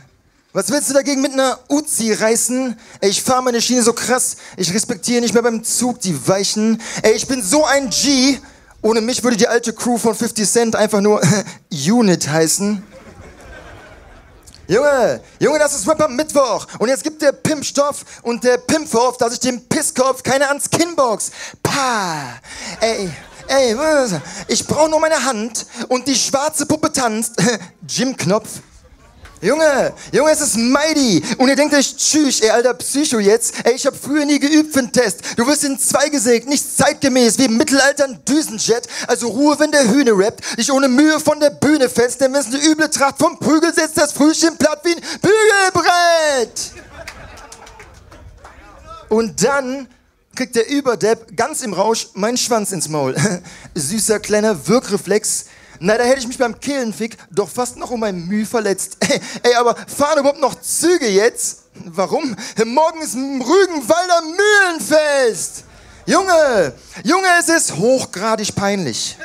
Was willst du dagegen mit einer Uzi reißen? Ey, ich fahre meine Schiene so krass. Ich respektiere nicht mehr beim Zug die Weichen. Ey, ich bin so ein G. Ohne mich würde die alte Crew von 50 Cent einfach nur Unit heißen. Junge, Junge, das ist Rapper Mittwoch. Und jetzt gibt der Pimp Stoff und der Pimp auf, dass ich dem Pisskopf keine ans Kinnbox. Pah. Ey, ey, ich brauche nur meine Hand und die schwarze Puppe tanzt. Jim-Knopf. Junge, Junge, es ist mighty. Und ihr denkt euch, tschüss, ey, alter Psycho jetzt. Ey, ich hab früher nie geübt für einen Test. Du wirst in zwei gesägt, nicht zeitgemäß, wie im Mittelalter ein Düsenjet. Also Ruhe, wenn der Hühne rappt. Dich ohne Mühe von der Bühne fest, denn wenn's eine üble Tracht vom Prügel setzt, das Frühchen platt wie ein Bügelbrett. Und dann kriegt der Überdepp ganz im Rausch meinen Schwanz ins Maul. Süßer kleiner Wirkreflex. Na, da hätte ich mich beim Kehlenfick doch fast noch um mein Mühe verletzt. Ey, ey, aber fahren überhaupt noch Züge jetzt? Warum? Morgen ist Rügenwalder Mühlenfest. Junge, Junge, es ist hochgradig peinlich.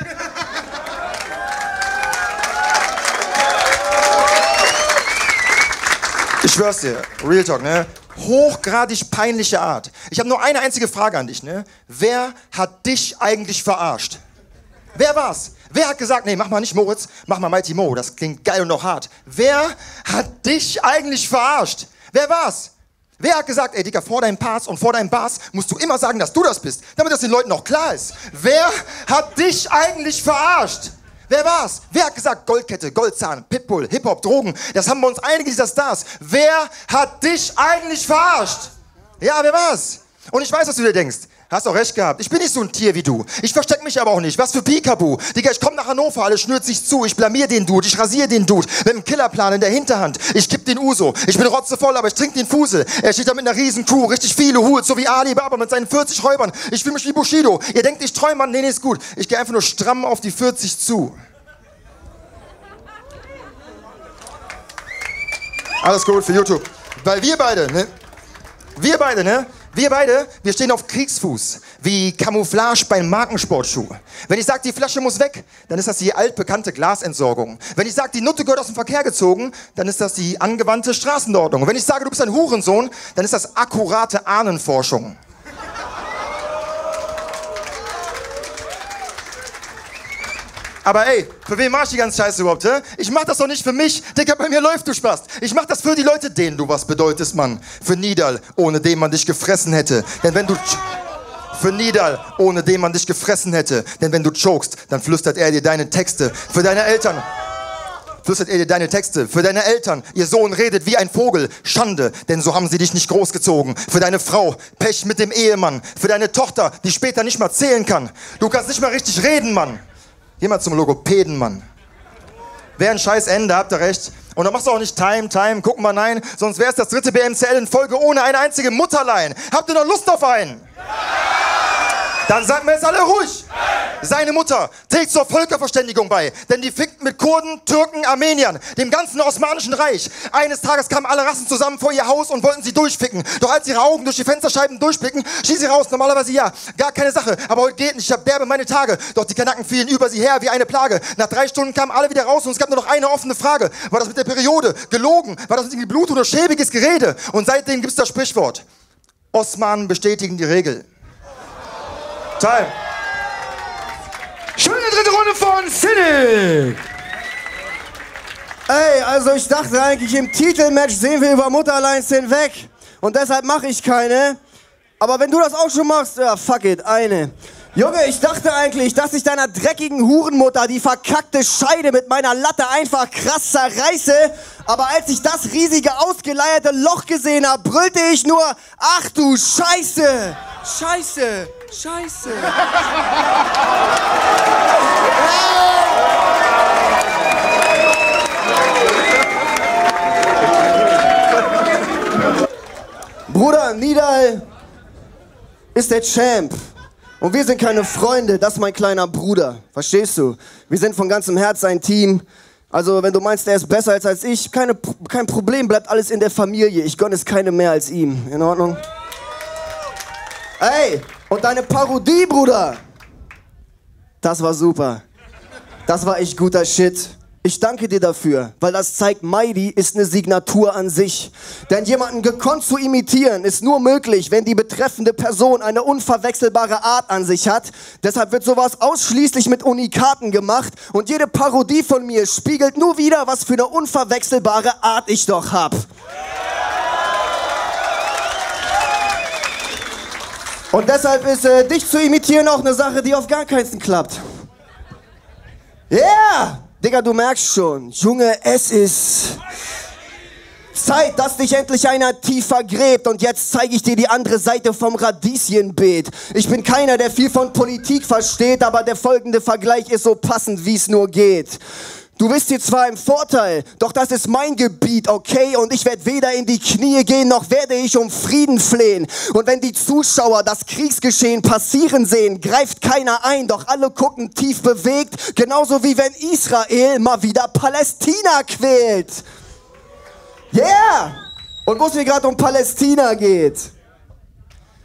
Ich schwör's dir, Real Talk, ne? Hochgradig peinliche Art. Ich habe nur eine einzige Frage an dich, ne? Wer hat dich eigentlich verarscht? Wer war's? Wer hat gesagt, nee, mach mal nicht Moritz, mach mal Mighty Mo, das klingt geil und auch hart. Wer hat dich eigentlich verarscht? Wer war's? Wer hat gesagt, ey Dicker, vor deinem Pass und vor deinem Bass musst du immer sagen, dass du das bist, damit das den Leuten auch klar ist? Wer hat dich eigentlich verarscht? Wer war's? Wer hat gesagt, Goldkette, Goldzahn, Pitbull, Hip-Hop, Drogen? Das haben bei uns einige dieser Stars. Wer hat dich eigentlich verarscht? Ja, wer war's? Und ich weiß, was du dir denkst. Hast auch recht gehabt. Ich bin nicht so ein Tier wie du. Ich versteck mich aber auch nicht. Was für Pikabu. Digga, ich komm nach Hannover, alles schnürt sich zu. Ich blamier den Dude, ich rasier den Dude. Mit einem Killerplan in der Hinterhand. Ich kipp den Uso. Ich bin rotzevoll, aber ich trink den Fusel. Er steht da mit einer riesen Crew, richtig viele Hools, so wie Ali Baba mit seinen 40 Räubern. Ich fühl mich wie Bushido. Ihr denkt, ich träume, Mann. Nee, nee, ist gut. Ich gehe einfach nur stramm auf die 40 zu. Alles gut für YouTube. Weil wir beide, ne? Wir beide, ne? Wir beide, wir stehen auf Kriegsfuß, wie Camouflage beim Markensportschuh. Wenn ich sage, die Flasche muss weg, dann ist das die altbekannte Glasentsorgung. Wenn ich sage, die Nutte gehört aus dem Verkehr gezogen, dann ist das die angewandte Straßenordnung. Wenn ich sage, du bist ein Hurensohn, dann ist das akkurate Ahnenforschung. Aber ey, für wen mach ich die ganze Scheiße überhaupt, hä? Ich mach das doch nicht für mich. Digga, bei mir läuft du Spaß. Ich mach das für die Leute, denen du was bedeutest, Mann. Für Nidal, ohne den man dich gefressen hätte. Denn wenn du... Für Nidal, ohne den man dich gefressen hätte. Denn wenn du chokst, dann flüstert er dir deine Texte. Für deine Eltern flüstert er dir deine Texte. Für deine Eltern, ihr Sohn redet wie ein Vogel. Schande, denn so haben sie dich nicht großgezogen. Für deine Frau, Pech mit dem Ehemann. Für deine Tochter, die später nicht mal zählen kann. Du kannst nicht mal richtig reden, Mann. Geh mal zum Logopäden, Mann. Wäre ein scheiß Ende, habt ihr recht. Und dann machst du auch nicht Time, Time, guck mal, nein. Sonst wäre es das dritte BMCL in Folge ohne eine einzige Mutterlein. Habt ihr noch Lust auf einen? Dann sagen wir jetzt alle ruhig. Seine Mutter trägt zur Völkerverständigung bei, denn die fickt mit Kurden, Türken, Armeniern, dem ganzen Osmanischen Reich. Eines Tages kamen alle Rassen zusammen vor ihr Haus und wollten sie durchficken. Doch als ihre Augen durch die Fensterscheiben durchblicken, schießt sie raus. Normalerweise ja, gar keine Sache. Aber heute geht nicht, ich derbe meine Tage. Doch die Kanaken fielen über sie her wie eine Plage. Nach drei Stunden kamen alle wieder raus und es gab nur noch eine offene Frage. War das mit der Periode? Gelogen? War das irgendwie Blut oder schäbiges Gerede? Und seitdem gibt's das Sprichwort. Osmanen bestätigen die Regel. Time. Schöne dritte Runde von Cynic. Ey, also ich dachte eigentlich im Titelmatch sehen wir über Mutterleins hinweg. Und deshalb mache ich keine. Aber wenn du das auch schon machst, ja, fuck it, eine. Junge, ich dachte eigentlich, dass ich deiner dreckigen Hurenmutter die verkackte Scheide mit meiner Latte einfach krass zerreiße. Aber als ich das riesige, ausgeleierte Loch gesehen habe, brüllte ich nur, ach du Scheiße, Scheiße, Scheiße. Bruder, Nidal ist der Champ. Und wir sind keine Freunde, das ist mein kleiner Bruder. Verstehst du? Wir sind von ganzem Herz ein Team. Also, wenn du meinst, er ist besser als, als ich, keine, kein Problem, bleibt alles in der Familie. Ich gönne es keine mehr als ihm. In Ordnung? Ey, und deine Parodie, Bruder. Das war super. Das war echt guter Shit. Ich danke dir dafür, weil das zeigt, Mighty ist eine Signatur an sich. Denn jemanden gekonnt zu imitieren ist nur möglich, wenn die betreffende Person eine unverwechselbare Art an sich hat. Deshalb wird sowas ausschließlich mit Unikaten gemacht und jede Parodie von mir spiegelt nur wieder, was für eine unverwechselbare Art ich doch hab. Und deshalb ist äh, dich zu imitieren auch eine Sache, die auf gar keinen klappt. Yeah! Digga, du merkst schon, Junge, es ist Zeit, dass dich endlich einer tiefer gräbt und jetzt zeige ich dir die andere Seite vom Radieschenbeet. Ich bin keiner, der viel von Politik versteht, aber der folgende Vergleich ist so passend, wie es nur geht. Du bist hier zwar im Vorteil, doch das ist mein Gebiet, okay? Und ich werde weder in die Knie gehen, noch werde ich um Frieden flehen. Und wenn die Zuschauer das Kriegsgeschehen passieren sehen, greift keiner ein, doch alle gucken tief bewegt, genauso wie wenn Israel mal wieder Palästina quält. Yeah! Und wo es mir gerade um Palästina geht.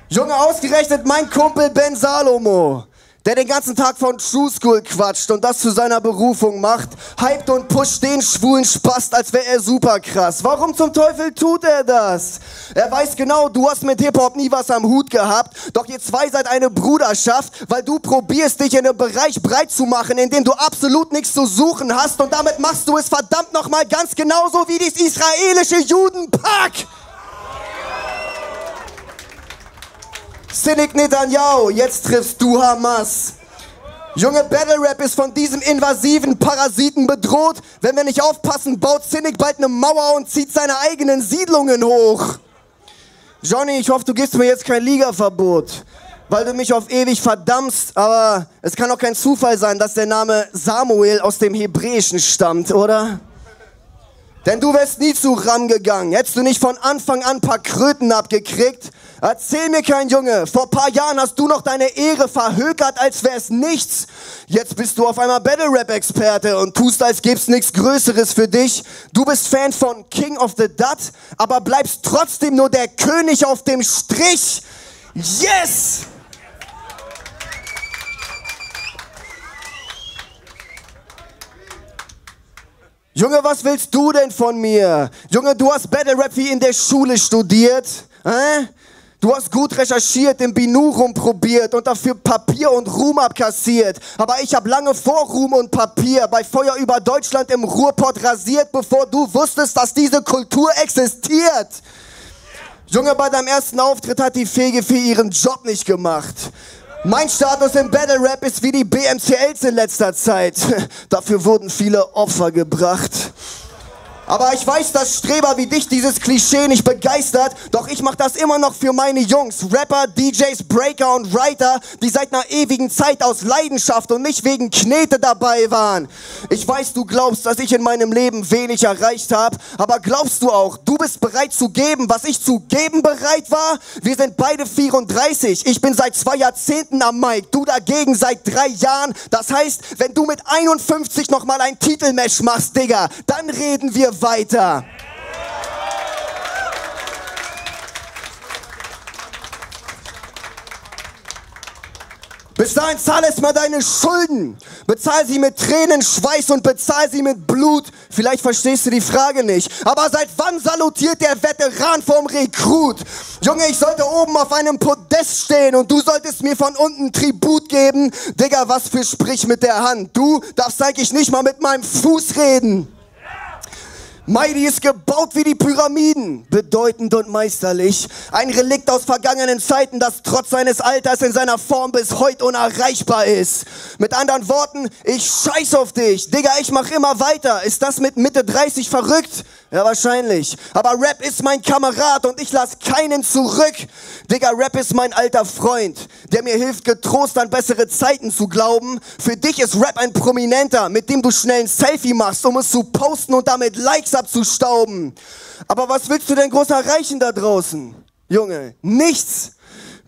Junge, ausgerechnet mein Kumpel Ben Salomo. Der den ganzen Tag von True School quatscht und das zu seiner Berufung macht, hypt und pusht den schwulen Spast, als wäre er super krass. Warum zum Teufel tut er das? Er weiß genau, du hast mit Hip-Hop nie was am Hut gehabt, doch ihr zwei seid eine Bruderschaft, weil du probierst, dich in einem Bereich breit zu machen, in dem du absolut nichts zu suchen hast und damit machst du es verdammt nochmal ganz genauso wie dieses israelische Judenpack. Cynic Netanyahu, jetzt triffst du Hamas. Junge, Battle Rap ist von diesem invasiven Parasiten bedroht. Wenn wir nicht aufpassen, baut Cynic bald eine Mauer und zieht seine eigenen Siedlungen hoch. Johnny, ich hoffe, du gibst mir jetzt kein Ligaverbot, weil du mich auf ewig verdammst. Aber es kann doch kein Zufall sein, dass der Name Samuel aus dem Hebräischen stammt, oder? Denn du wärst nie zu Ram gegangen. Hättest du nicht von Anfang an paar Kröten abgekriegt. Erzähl mir kein Junge, vor paar Jahren hast du noch deine Ehre verhökert, als wär's nichts. Jetzt bist du auf einmal Battle Rap Experte und tust, als gäb's nichts Größeres für dich. Du bist Fan von King of the Dut, aber bleibst trotzdem nur der König auf dem Strich. Yes! Junge, was willst du denn von mir? Junge, du hast Battle Rap wie in der Schule studiert. Äh? Du hast gut recherchiert, im Binu rumprobiert und dafür Papier und Ruhm abkassiert. Aber ich habe lange vor Ruhm und Papier bei Feuer über Deutschland im Ruhrpott rasiert, bevor du wusstest, dass diese Kultur existiert. Junge, bei deinem ersten Auftritt hat die Fege für ihren Job nicht gemacht. Mein Status im Battle Rap ist wie die BMCLs in letzter Zeit. Dafür wurden viele Opfer gebracht. Aber ich weiß, dass Streber wie dich dieses Klischee nicht begeistert, doch ich mach das immer noch für meine Jungs, Rapper, DJs, Breaker und Writer, die seit einer ewigen Zeit aus Leidenschaft und nicht wegen Knete dabei waren. Ich weiß, du glaubst, dass ich in meinem Leben wenig erreicht habe, aber glaubst du auch, du bist bereit zu geben, was ich zu geben bereit war? Wir sind beide 34, ich bin seit zwei Jahrzehnten am Mic, du dagegen seit drei Jahren. Das heißt, wenn du mit 51 nochmal ein Titelmatch machst, Digga, dann reden wir weiter. Bis dahin zahl es mal deine Schulden. Bezahl sie mit Tränen, Schweiß und bezahl sie mit Blut. Vielleicht verstehst du die Frage nicht. Aber seit wann salutiert der Veteran vom Rekrut? Junge, ich sollte oben auf einem Podest stehen und du solltest mir von unten Tribut geben. Digga, was für Sprich mit der Hand. Du darfst eigentlich nicht mal mit meinem Fuß reden. Mighty ist gebaut wie die Pyramiden, bedeutend und meisterlich. Ein Relikt aus vergangenen Zeiten, das trotz seines Alters in seiner Form bis heute unerreichbar ist. Mit anderen Worten, ich scheiß auf dich. Digga, ich mach immer weiter. Ist das mit Mitte 30 verrückt? Ja, wahrscheinlich. Aber Rap ist mein Kamerad und ich lass keinen zurück. Digga, Rap ist mein alter Freund, der mir hilft, getrost an bessere Zeiten zu glauben. Für dich ist Rap ein Prominenter, mit dem du schnell ein Selfie machst, um es zu posten und damit Likes abzustauben. Aber was willst du denn groß erreichen da draußen? Junge, nichts.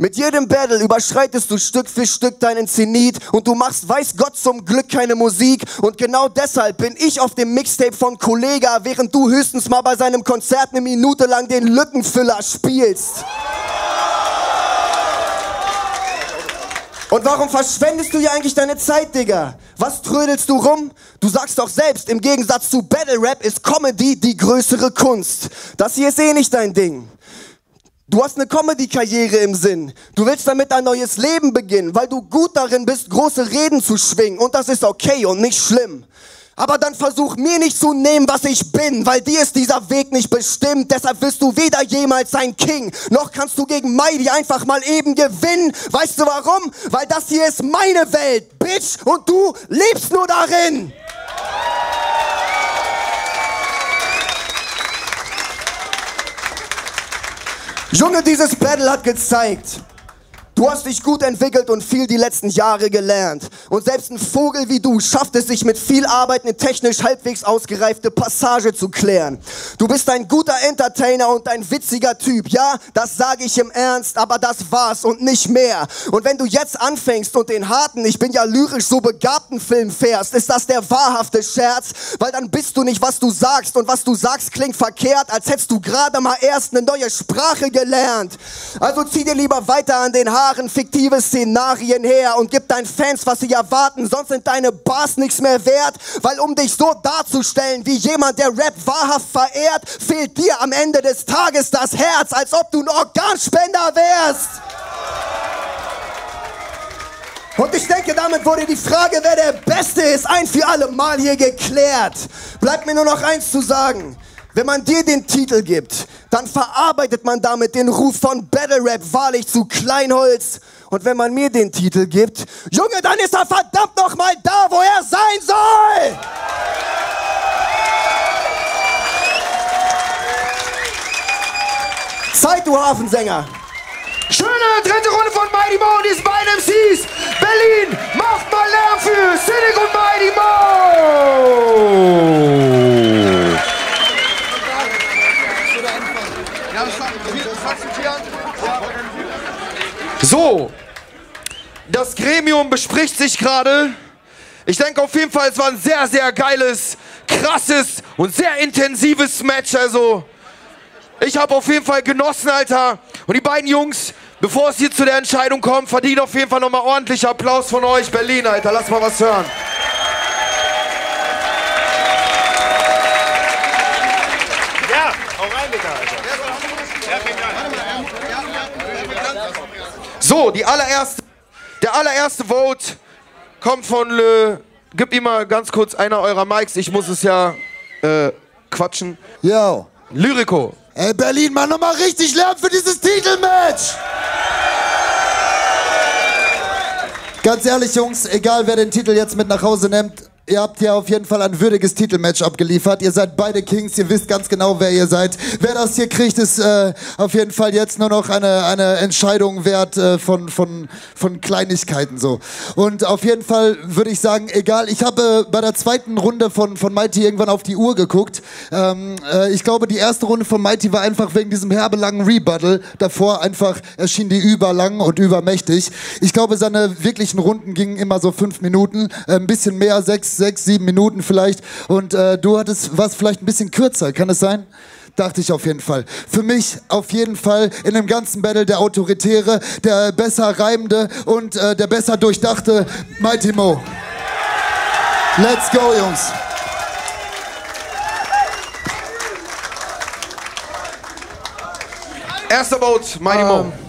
Mit jedem Battle überschreitest du Stück für Stück deinen Zenit und du machst, weiß Gott zum Glück, keine Musik. Und genau deshalb bin ich auf dem Mixtape von Kollega, während du höchstens mal bei seinem Konzert eine Minute lang den Lückenfüller spielst. Und warum verschwendest du hier eigentlich deine Zeit, Digga? Was trödelst du rum? Du sagst doch selbst, im Gegensatz zu Battle Rap ist Comedy die größere Kunst. Das hier ist eh nicht dein Ding. Du hast eine Comedy-Karriere im Sinn. Du willst damit ein neues Leben beginnen, weil du gut darin bist, große Reden zu schwingen. Und das ist okay und nicht schlimm. Aber dann versuch mir nicht zu nehmen, was ich bin, weil dir ist dieser Weg nicht bestimmt. Deshalb wirst du weder jemals sein King, noch kannst du gegen Mighty einfach mal eben gewinnen. Weißt du warum? Weil das hier ist meine Welt, Bitch, und du lebst nur darin. Junge, dieses Battle hat gezeigt, Du hast dich gut entwickelt und viel die letzten Jahre gelernt. Und selbst ein Vogel wie du schafft es sich mit viel Arbeit eine technisch halbwegs ausgereifte Passage zu klären. Du bist ein guter Entertainer und ein witziger Typ. Ja, das sage ich im Ernst, aber das war's und nicht mehr. Und wenn du jetzt anfängst und den harten, ich bin ja lyrisch so begabten Film fährst, ist das der wahrhafte Scherz, weil dann bist du nicht, was du sagst und was du sagst klingt verkehrt, als hättest du gerade mal erst eine neue Sprache gelernt. Also zieh dir lieber weiter an den Haaren Jahren fiktive Szenarien her und gib deinen Fans, was sie erwarten, sonst sind deine Bars nichts mehr wert, weil um dich so darzustellen, wie jemand, der Rap wahrhaft verehrt, fehlt dir am Ende des Tages das Herz, als ob du ein Organspender wärst. Und ich denke, damit wurde die Frage, wer der Beste ist, ein für alle Mal hier geklärt. Bleibt mir nur noch eins zu sagen. Wenn man dir den Titel gibt, dann verarbeitet man damit den Ruf von Battle Rap wahrlich zu Kleinholz. Und wenn man mir den Titel gibt, Junge, dann ist er verdammt noch mal da, wo er sein soll. Zeit, du Hafensänger. Schöne dritte Runde von Mighty Mo und diesen beiden MCs. Berlin, macht 60 gerade. Ich denke auf jeden Fall, es war ein sehr, sehr geiles, krasses und sehr intensives Match. Also, ich habe auf jeden Fall genossen, Alter. Und die beiden Jungs, bevor es hier zu der Entscheidung kommt, verdienen auf jeden Fall nochmal ordentlich Applaus von euch. Berlin, Alter, lass mal was hören. Ja, hau rein, Digga, Alter. So, die allererste der allererste Vote kommt von, äh, gib ihm mal ganz kurz einer eurer Mikes, ich muss es ja äh, quatschen. Yo. Lyrico. Ey, Berlin, mach nochmal richtig Lärm für dieses Titelmatch! Ganz ehrlich, Jungs, egal wer den Titel jetzt mit nach Hause nimmt, ihr habt hier auf jeden Fall ein würdiges Titelmatch abgeliefert. Ihr seid beide Kings, ihr wisst ganz genau, wer ihr seid. Wer das hier kriegt, ist äh, auf jeden Fall jetzt nur noch eine, eine Entscheidung wert äh, von, von, von Kleinigkeiten so. Und auf jeden Fall würde ich sagen, egal, ich habe bei der zweiten Runde von, von Mighty irgendwann auf die Uhr geguckt. Ähm, äh, ich glaube, die erste Runde von Mighty war einfach wegen diesem herbelangen Rebuttal. Davor einfach erschien die überlang und übermächtig. Ich glaube, seine wirklichen Runden gingen immer so fünf Minuten, äh, ein bisschen mehr, sechs, sechs, sieben Minuten vielleicht. Und äh, du hattest was vielleicht ein bisschen kürzer, kann es sein? Dachte ich auf jeden Fall. Für mich auf jeden Fall in dem ganzen Battle der Autoritäre, der besser reimende und äh, der besser durchdachte Mighty Mo. Let's go, Jungs. Erster Vote, Mighty Mo. Ähm,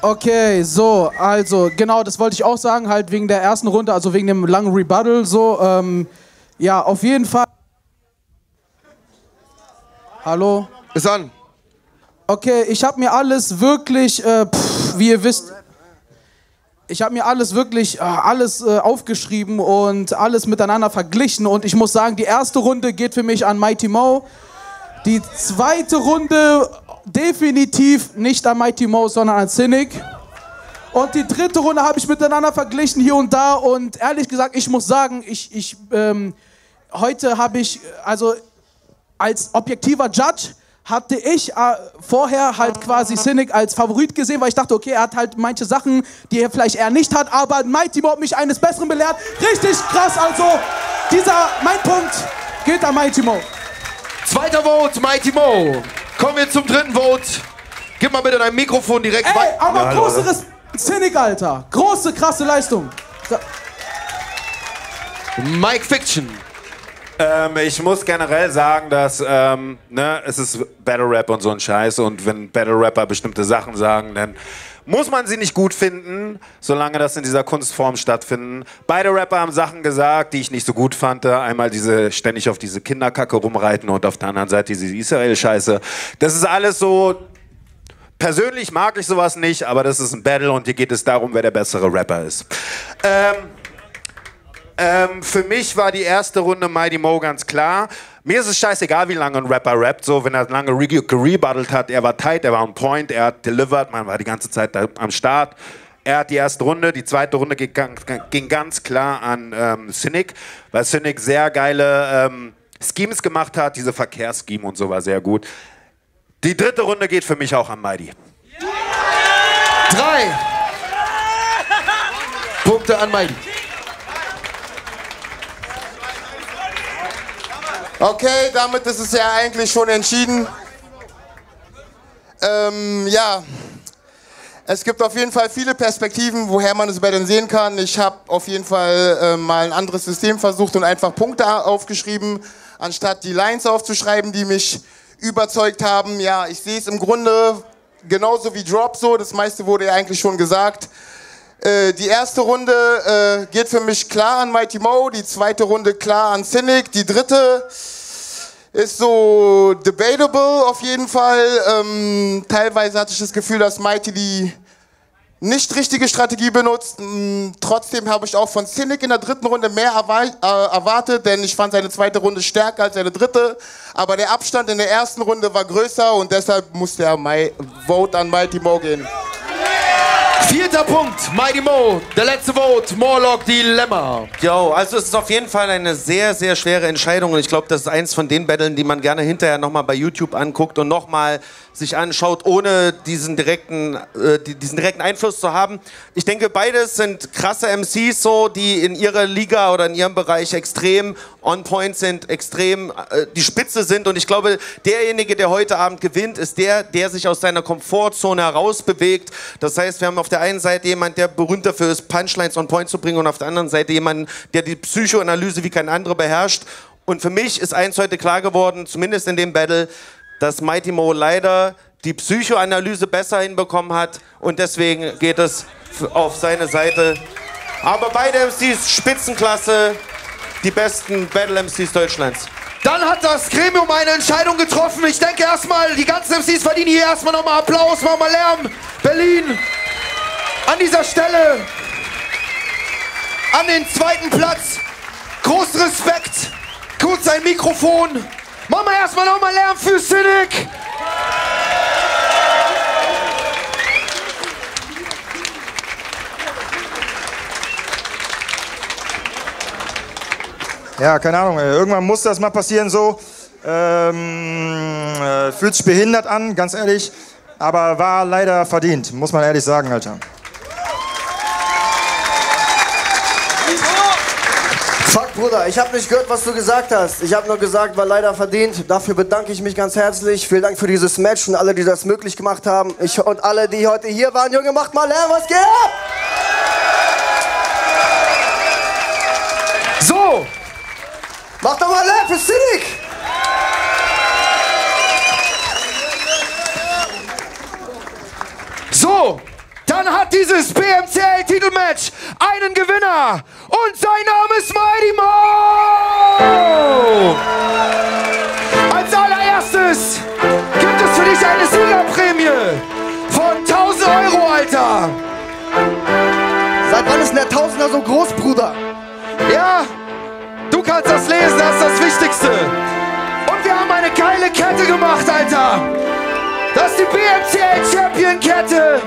Okay, so, also genau, das wollte ich auch sagen, halt wegen der ersten Runde, also wegen dem langen Rebuttal, so, ähm, ja, auf jeden Fall. Hallo? Ist an. Okay, ich habe mir alles wirklich, äh, pff, wie ihr wisst, ich habe mir alles wirklich, äh, alles äh, aufgeschrieben und alles miteinander verglichen und ich muss sagen, die erste Runde geht für mich an Mighty Mo. Die zweite Runde definitiv nicht an Mighty Mo, sondern an Cynic. Und die dritte Runde habe ich miteinander verglichen hier und da und ehrlich gesagt, ich muss sagen, ich, ich, ähm, heute habe ich, also als objektiver Judge hatte ich äh, vorher halt quasi Cynic als Favorit gesehen, weil ich dachte, okay, er hat halt manche Sachen, die er vielleicht eher nicht hat, aber Mighty Mo hat mich eines Besseren belehrt. Richtig krass, also dieser, mein Punkt geht an Mighty Mo. Zweiter Vote, Mighty Mo. Kommen wir zum dritten Vote. Gib mal bitte dein Mikrofon direkt Ey, wei- aber Ja, große. Respekt, Cynic, Alter. Große, krasse Leistung. Mike Fiction. Ähm, ich muss generell sagen, dass ähm, ne, es ist Battle Rap und so ein Scheiß und wenn Battle Rapper bestimmte Sachen sagen, dann muss man sie nicht gut finden, solange das in dieser Kunstform stattfinden. Beide Rapper haben Sachen gesagt, die ich nicht so gut fand. Einmal diese ständig auf diese Kinderkacke rumreiten und auf der anderen Seite diese Israel-Scheiße. Das ist alles so. Persönlich mag ich sowas nicht, aber das ist ein Battle und hier geht es darum, wer der bessere Rapper ist. Ähm, ähm, für mich war die erste Runde Mighty Mo ganz klar. Mir ist es scheißegal, wie lange ein Rapper rappt. So, wenn er lange re gerebuttelt hat, er war tight, er war on point, er hat delivered, man war die ganze Zeit am Start. Er hat die erste Runde, die zweite Runde ging, ging ganz klar an ähm, Cynic, weil Cynic sehr geile ähm, Schemes gemacht hat. Diese Verkehrsscheme und so war sehr gut. Die dritte Runde geht für mich auch an Mighty. Drei Punkte an Mighty. Okay, damit ist es ja eigentlich schon entschieden. Ähm, ja. Es gibt auf jeden Fall viele Perspektiven, woher man das Battlen sehen kann. Ich habe auf jeden Fall äh, mal ein anderes System versucht und einfach Punkte aufgeschrieben, anstatt die Lines aufzuschreiben, die mich überzeugt haben. Ja, ich sehe es im Grunde genauso wie Drop so. Das meiste wurde ja eigentlich schon gesagt. Äh, die erste Runde äh, geht für mich klar an Mighty Mo, die zweite Runde klar an Cynic, die dritte ist so debatable auf jeden Fall. Ähm, teilweise hatte ich das Gefühl, dass Mighty die nicht richtige Strategie benutzt. Ähm, trotzdem habe ich auch von Cynic in der dritten Runde mehr äh, erwartet, denn ich fand seine zweite Runde stärker als seine dritte. Aber der Abstand in der ersten Runde war größer und deshalb musste er My Vote an Mighty Mo gehen. Vierter Punkt, Mighty Mo, der letzte Vote, Morlock Dilemma. Jo, also es ist auf jeden Fall eine sehr, sehr schwere Entscheidung und ich glaube, das ist eins von den Battlen, die man gerne hinterher nochmal bei YouTube anguckt und nochmal sich anschaut, ohne diesen direkten, äh, diesen direkten Einfluss zu haben. Ich denke, beides sind krasse MCs, so, die in ihrer Liga oder in ihrem Bereich extrem on point sind, extrem äh, die Spitze sind. Und ich glaube, derjenige, der heute Abend gewinnt, ist der, der sich aus seiner Komfortzone herausbewegt. Das heißt, wir haben auf der einen Seite jemanden, der berühmt dafür ist, Punchlines on point zu bringen, und auf der anderen Seite jemanden, der die Psychoanalyse wie kein anderer beherrscht. Und für mich ist eins heute klar geworden, zumindest in dem Battle, dass Mighty Mo leider die Psychoanalyse besser hinbekommen hat und deswegen geht es auf seine Seite. Aber beide MCs Spitzenklasse, die besten Battle MCs Deutschlands. Dann hat das Gremium eine Entscheidung getroffen. Ich denke erstmal, die ganzen MCs verdienen hier erstmal nochmal Applaus, machen mal Lärm. Berlin, an dieser Stelle, an den zweiten Platz, großen Respekt, kurz ein Mikrofon. Machen wir erstmal nochmal Lärm für Cynic. Ja, keine Ahnung, irgendwann muss das mal passieren so. Ähm, äh, fühlt sich behindert an, ganz ehrlich. Aber war leider verdient, muss man ehrlich sagen, Alter. Bruder, ich habe nicht gehört, was du gesagt hast. Ich habe nur gesagt, war leider verdient. Dafür bedanke ich mich ganz herzlich. Vielen Dank für dieses Match und alle, die das möglich gemacht haben. Ich und alle, die heute hier waren. Junge, macht mal Lärm, was geht ab? So! Macht doch mal Lärm für Cynic! So! Dann hat dieses BMCL-Titelmatch einen Gewinner und sein Name ist Mighty Mo! Als allererstes gibt es für dich eine Siegerprämie von 1000 Euro, Alter! Seit wann ist denn der Tausender so groß, Bruder? Ja, du kannst das lesen, das ist das Wichtigste. Und wir haben eine geile Kette gemacht, Alter! Das ist die BMCL Champion Kette!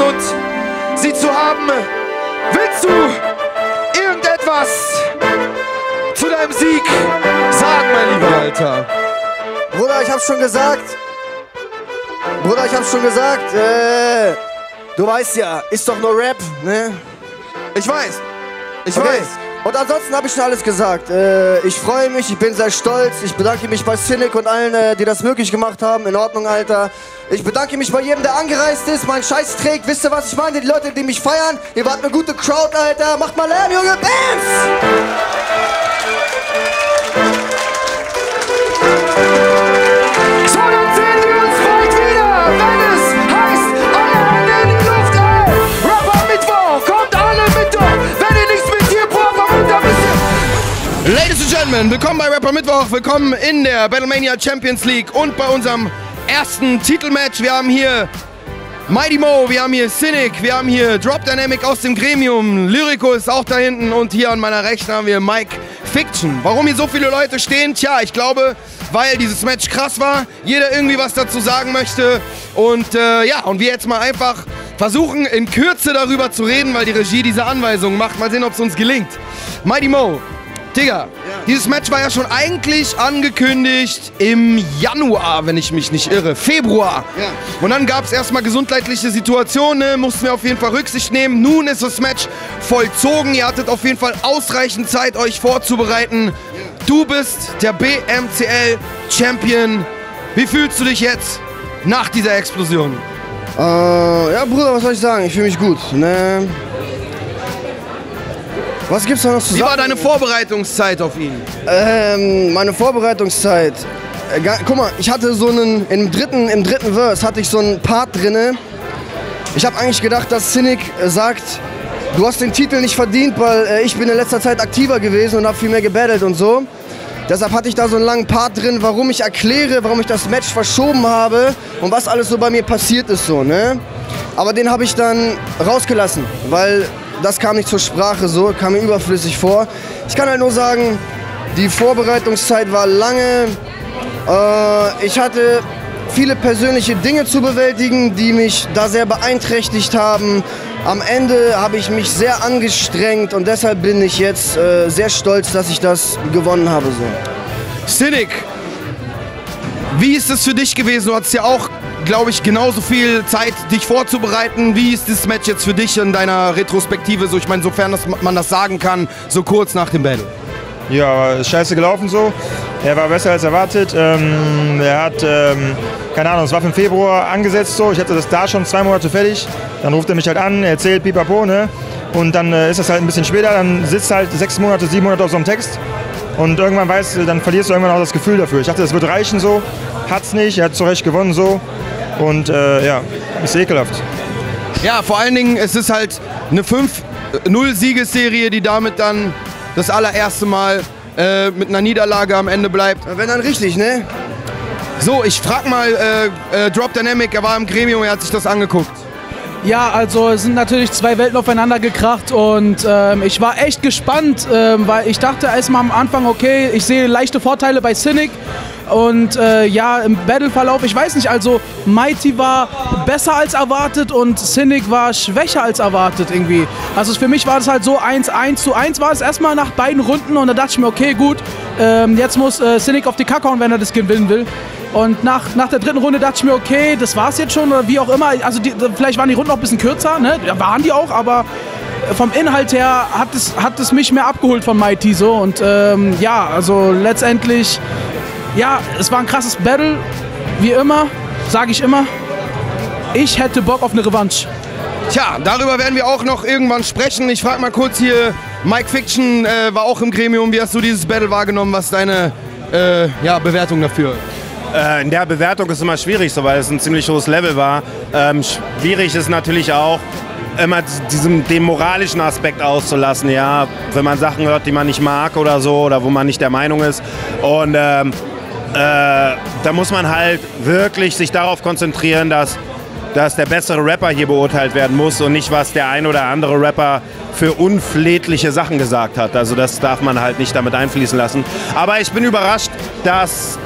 Umzusetzen und sie zu haben. Willst du irgendetwas zu deinem Sieg sagen, mein lieber Alter? Bruder, ich hab's schon gesagt. Bruder, ich hab's schon gesagt. Äh, du weißt ja, ist doch nur Rap, ne? Ich weiß. Ich Okay. weiß. Und ansonsten habe ich schon alles gesagt. Äh, ich freue mich, ich bin sehr stolz. Ich bedanke mich bei Cynic und allen, äh, die das möglich gemacht haben. In Ordnung, Alter. Ich bedanke mich bei jedem, der angereist ist, meinen Scheiß trägt. Wisst ihr, was ich meine? Die Leute, die mich feiern. Ihr wart eine gute Crowd, Alter. Macht mal Lärm, Junge. Bands! Gentlemen, willkommen bei Rapper Mittwoch, willkommen in der Battlemania Champions League und bei unserem ersten Titelmatch. Wir haben hier Mighty Mo, wir haben hier Cynic, wir haben hier Drop Dynamic aus dem Gremium, Lyrico ist auch da hinten und hier an meiner Rechten haben wir Mike Fiction. Warum hier so viele Leute stehen? Tja, ich glaube, weil dieses Match krass war, jeder irgendwie was dazu sagen möchte und äh, ja, und wir jetzt mal einfach versuchen in Kürze darüber zu reden, weil die Regie diese Anweisungen macht. Mal sehen, ob es uns gelingt. Mighty Mo, Digga, dieses Match war ja schon eigentlich angekündigt im Januar, wenn ich mich nicht irre. Februar. Ja. Und dann gab es erstmal gesundheitliche Situationen, ne, mussten wir auf jeden Fall Rücksicht nehmen. Nun ist das Match vollzogen. Ihr hattet auf jeden Fall ausreichend Zeit, euch vorzubereiten. Du bist der BMCL Champion. Wie fühlst du dich jetzt nach dieser Explosion? Äh, ja, Bruder, was soll ich sagen? Ich fühle mich gut. Ne? Was gibt's da noch zu Wie sagen? war deine Vorbereitungszeit auf ihn? Ähm, meine Vorbereitungszeit. Äh, ga- guck mal, ich hatte so einen im dritten im dritten Verse hatte ich so einen Part drinne. Ich habe eigentlich gedacht, dass Cynic äh, sagt, du hast den Titel nicht verdient, weil äh, ich bin in letzter Zeit aktiver gewesen und habe viel mehr gebattelt und so. Deshalb hatte ich da so einen langen Part drin, warum ich erkläre, warum ich das Match verschoben habe und was alles so bei mir passiert ist so, ne? Aber den habe ich dann rausgelassen, weil das kam nicht zur Sprache so, kam mir überflüssig vor. Ich kann halt nur sagen, die Vorbereitungszeit war lange. Äh, ich hatte viele persönliche Dinge zu bewältigen, die mich da sehr beeinträchtigt haben. Am Ende habe ich mich sehr angestrengt und deshalb bin ich jetzt äh, sehr stolz, dass ich das gewonnen habe. So. Cynic, wie ist es für dich gewesen? Du hattest ja auch, glaube ich, genauso viel Zeit, dich vorzubereiten. Wie ist das Match jetzt für dich in deiner Retrospektive? So, ich meine, sofern das, man das sagen kann, so kurz nach dem Battle. Ja, ist scheiße gelaufen so. Er war besser als erwartet. Ähm, er hat, ähm, keine Ahnung, es war den Februar angesetzt so. Ich hatte das da schon zwei Monate fertig. Dann ruft er mich halt an, erzählt pipapo, ne? Und dann äh, ist das halt ein bisschen später. Dann sitzt halt sechs Monate, sieben Monate auf so einem Text. Und irgendwann weißt du, dann verlierst du irgendwann auch das Gefühl dafür. Ich dachte, das wird reichen so. Hat's nicht. Er hat zu Recht gewonnen so. Und äh, ja, ist ekelhaft. Ja, vor allen Dingen, es ist halt eine 5-0-Siegesserie, die damit dann das allererste Mal äh, mit einer Niederlage am Ende bleibt. Wenn dann richtig, ne? So, ich frag mal äh, äh, Drop Dynamic, er war im Gremium, er hat sich das angeguckt. Ja, also es sind natürlich zwei Welten aufeinander gekracht und ähm, ich war echt gespannt, ähm, weil ich dachte erstmal am Anfang, okay, ich sehe leichte Vorteile bei Cynic und äh, ja, im Battleverlauf, ich weiß nicht, also Mighty war besser als erwartet und Cynic war schwächer als erwartet irgendwie. Also für mich war das halt so 1, 1 zu 1 war es erstmal nach beiden Runden und da dachte ich mir, okay, gut, ähm, jetzt muss äh, Cynic auf die Kacke hauen, wenn er das gewinnen will. Und nach, nach der dritten Runde dachte ich mir, okay, das war's jetzt schon oder wie auch immer. Also die, vielleicht waren die Runden auch ein bisschen kürzer, ne? Ja, waren die auch, aber vom Inhalt her hat es, hat es mich mehr abgeholt von Mighty so. Und ähm, ja, also letztendlich, ja, es war ein krasses Battle, wie immer, sage ich immer. Ich hätte Bock auf eine Revanche. Tja, darüber werden wir auch noch irgendwann sprechen. Ich frage mal kurz hier, Mike Fiction äh, war auch im Gremium. Wie hast du dieses Battle wahrgenommen? Was ist deine äh, ja, Bewertung dafür? Äh, in der Bewertung ist immer schwierig, so, weil es ein ziemlich hohes Level war. Ähm, schwierig ist natürlich auch, immer diesem, den moralischen Aspekt auszulassen, ja, wenn man Sachen hört, die man nicht mag oder so, oder wo man nicht der Meinung ist. Und ähm, äh, da muss man halt wirklich sich darauf konzentrieren, dass, dass der bessere Rapper hier beurteilt werden muss und nicht, was der ein oder andere Rapper für unflätliche Sachen gesagt hat. Also das darf man halt nicht damit einfließen lassen. Aber ich bin überrascht, dass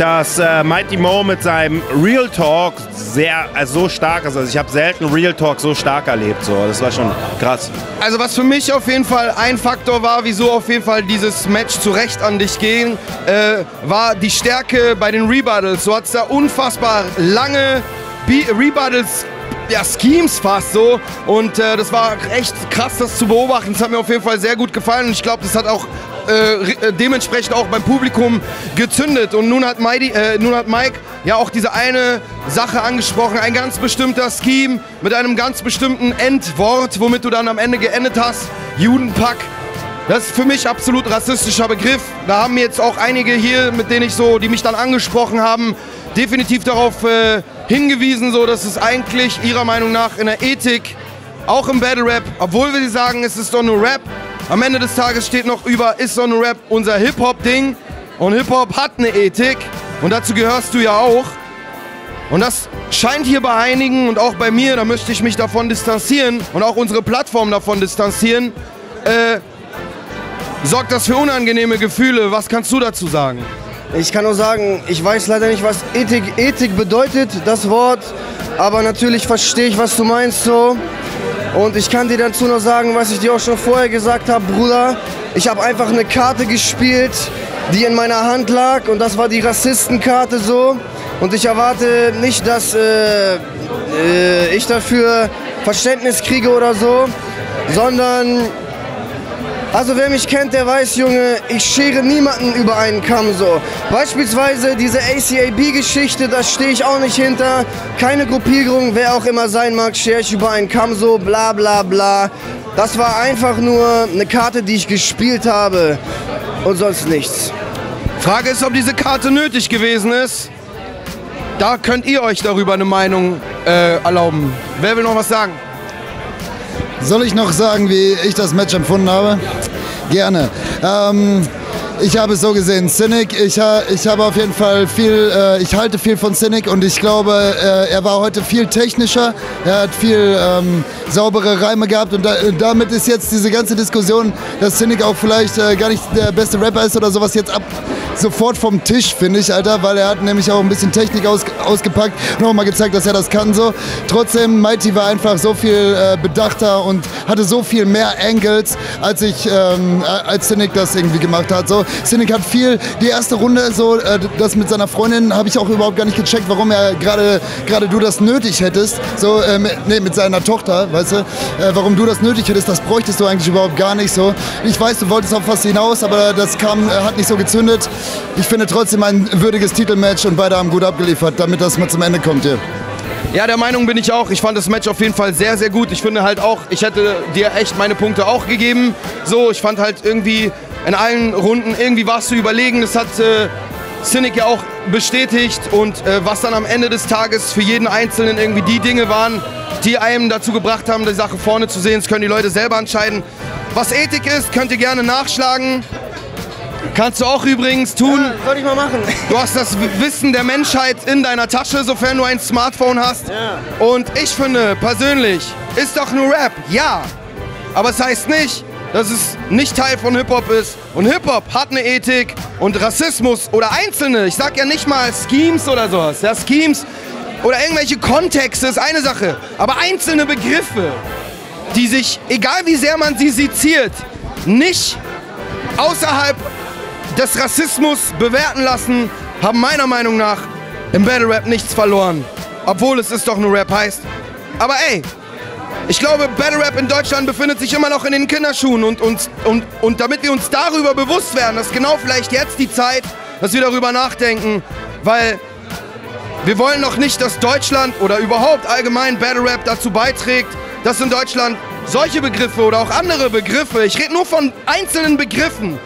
dass äh, Mighty Mo mit seinem Real Talk sehr, also so stark ist. Also ich habe selten Real Talk so stark erlebt. So. Das war schon krass. Also was für mich auf jeden Fall ein Faktor war, wieso auf jeden Fall dieses Match zu Recht an dich ging, äh, war die Stärke bei den Rebuttals. Du hattest da unfassbar lange Be Rebuttals ja, Schemes fast so. Und äh, das war echt krass, das zu beobachten. Das hat mir auf jeden Fall sehr gut gefallen. Und ich glaube, das hat auch äh, äh, dementsprechend auch beim Publikum gezündet. Und nun hat, Mighty, äh, nun hat Mike ja auch diese eine Sache angesprochen. Ein ganz bestimmter Scheme mit einem ganz bestimmten Endwort, womit du dann am Ende geendet hast. Judenpack. Das ist für mich absolut rassistischer Begriff. Da haben jetzt auch einige hier, mit denen ich so, die mich dann angesprochen haben, definitiv darauf äh, hingewiesen, so dass es eigentlich ihrer Meinung nach in der Ethik, auch im Battle Rap, obwohl wir sagen, es ist doch nur Rap, am Ende des Tages steht noch über, ist doch nur Rap unser Hip-Hop-Ding. Und Hip-Hop hat eine Ethik und dazu gehörst du ja auch. Und das scheint hier bei einigen und auch bei mir, da möchte ich mich davon distanzieren und auch unsere Plattform davon distanzieren, äh, sorgt das für unangenehme Gefühle. Was kannst du dazu sagen? Ich kann nur sagen, ich weiß leider nicht, was Ethik, Ethik bedeutet, das Wort. Aber natürlich verstehe ich, was du meinst so. Und ich kann dir dazu noch sagen, was ich dir auch schon vorher gesagt habe, Bruder. Ich habe einfach eine Karte gespielt, die in meiner Hand lag und das war die Rassistenkarte so. Und ich erwarte nicht, dass äh, äh, ich dafür Verständnis kriege oder so, sondern also wer mich kennt, der weiß, Junge, ich schere niemanden über einen Kamm so. Beispielsweise diese ACAB-Geschichte, da stehe ich auch nicht hinter. Keine Gruppierung, wer auch immer sein mag, schere ich über einen Kamm so, bla bla bla. Das war einfach nur eine Karte, die ich gespielt habe und sonst nichts. Frage ist, ob diese Karte nötig gewesen ist. Da könnt ihr euch darüber eine Meinung äh, erlauben. Wer will noch was sagen? Soll ich noch sagen, wie ich das Match empfunden habe? Gerne. Ähm, ich habe es so gesehen, Cynic, ich, ha, ich habe auf jeden Fall viel, äh, ich halte viel von Cynic und ich glaube, äh, er war heute viel technischer, er hat viel ähm, saubere Reime gehabt und da, damit ist jetzt diese ganze Diskussion, dass Cynic auch vielleicht äh, gar nicht der beste Rapper ist oder sowas jetzt ab, sofort vom Tisch, finde ich, Alter, weil er hat nämlich auch ein bisschen Technik aus, ausgepackt und auch mal gezeigt, dass er das kann so. Trotzdem, Mighty war einfach so viel äh, bedachter und hatte so viel mehr Angles, als ich, ähm, als Cynic das irgendwie gemacht hat. So, Cynic hat viel, die erste Runde, so, äh, das mit seiner Freundin, habe ich auch überhaupt gar nicht gecheckt, warum er gerade gerade du das nötig hättest. So, äh, mit, nee, mit seiner Tochter, weißt du, äh, warum du das nötig hättest, das bräuchtest du eigentlich überhaupt gar nicht so. Ich weiß, du wolltest auf was hinaus, aber das kam, äh, hat nicht so gezündet ich finde trotzdem ein würdiges Titelmatch und beide haben gut abgeliefert, damit das mal zum Ende kommt hier. Ja, der Meinung bin ich auch. Ich fand das Match auf jeden Fall sehr, sehr gut. Ich finde halt auch, ich hätte dir echt meine Punkte auch gegeben. So, ich fand halt irgendwie in allen Runden, irgendwie warst du überlegen. Das hat äh, Cynic ja auch bestätigt. Und äh, was dann am Ende des Tages für jeden Einzelnen irgendwie die Dinge waren, die einem dazu gebracht haben, die Sache vorne zu sehen, das können die Leute selber entscheiden. Was Ethik ist, könnt ihr gerne nachschlagen. Kannst du auch übrigens tun. Ja, soll ich mal machen. Du hast das Wissen der Menschheit in deiner Tasche, sofern du ein Smartphone hast. Ja. Und ich finde persönlich, ist doch nur Rap, ja. Aber es das heißt nicht, dass es nicht Teil von Hip-Hop ist. Und Hip-Hop hat eine Ethik und Rassismus oder Einzelne, ich sag ja nicht mal Schemes oder sowas. Ja, Schemes oder irgendwelche Kontexte ist eine Sache. Aber einzelne Begriffe, die sich, egal wie sehr man sie seziert, nicht außerhalb des Rassismus bewerten lassen, haben meiner Meinung nach im Battle Rap nichts verloren. Obwohl es ist doch nur Rap heißt. Aber ey, ich glaube, Battle Rap in Deutschland befindet sich immer noch in den Kinderschuhen und, und, und, und damit wir uns darüber bewusst werden, dass genau vielleicht jetzt die Zeit, dass wir darüber nachdenken, weil wir wollen doch nicht, dass Deutschland oder überhaupt allgemein Battle Rap dazu beiträgt, dass in Deutschland solche Begriffe oder auch andere Begriffe, ich rede nur von einzelnen Begriffen,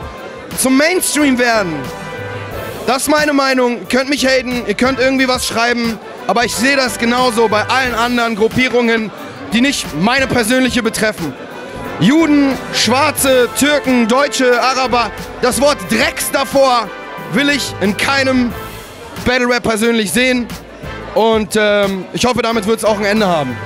zum Mainstream werden. Das ist meine Meinung. Ihr könnt mich haten, ihr könnt irgendwie was schreiben, aber ich sehe das genauso bei allen anderen Gruppierungen, die nicht meine persönliche betreffen. Juden, Schwarze, Türken, Deutsche, Araber, das Wort Drecks davor will ich in keinem Battle Rap persönlich sehen. Und ähm, ich hoffe, damit wird es auch ein Ende haben.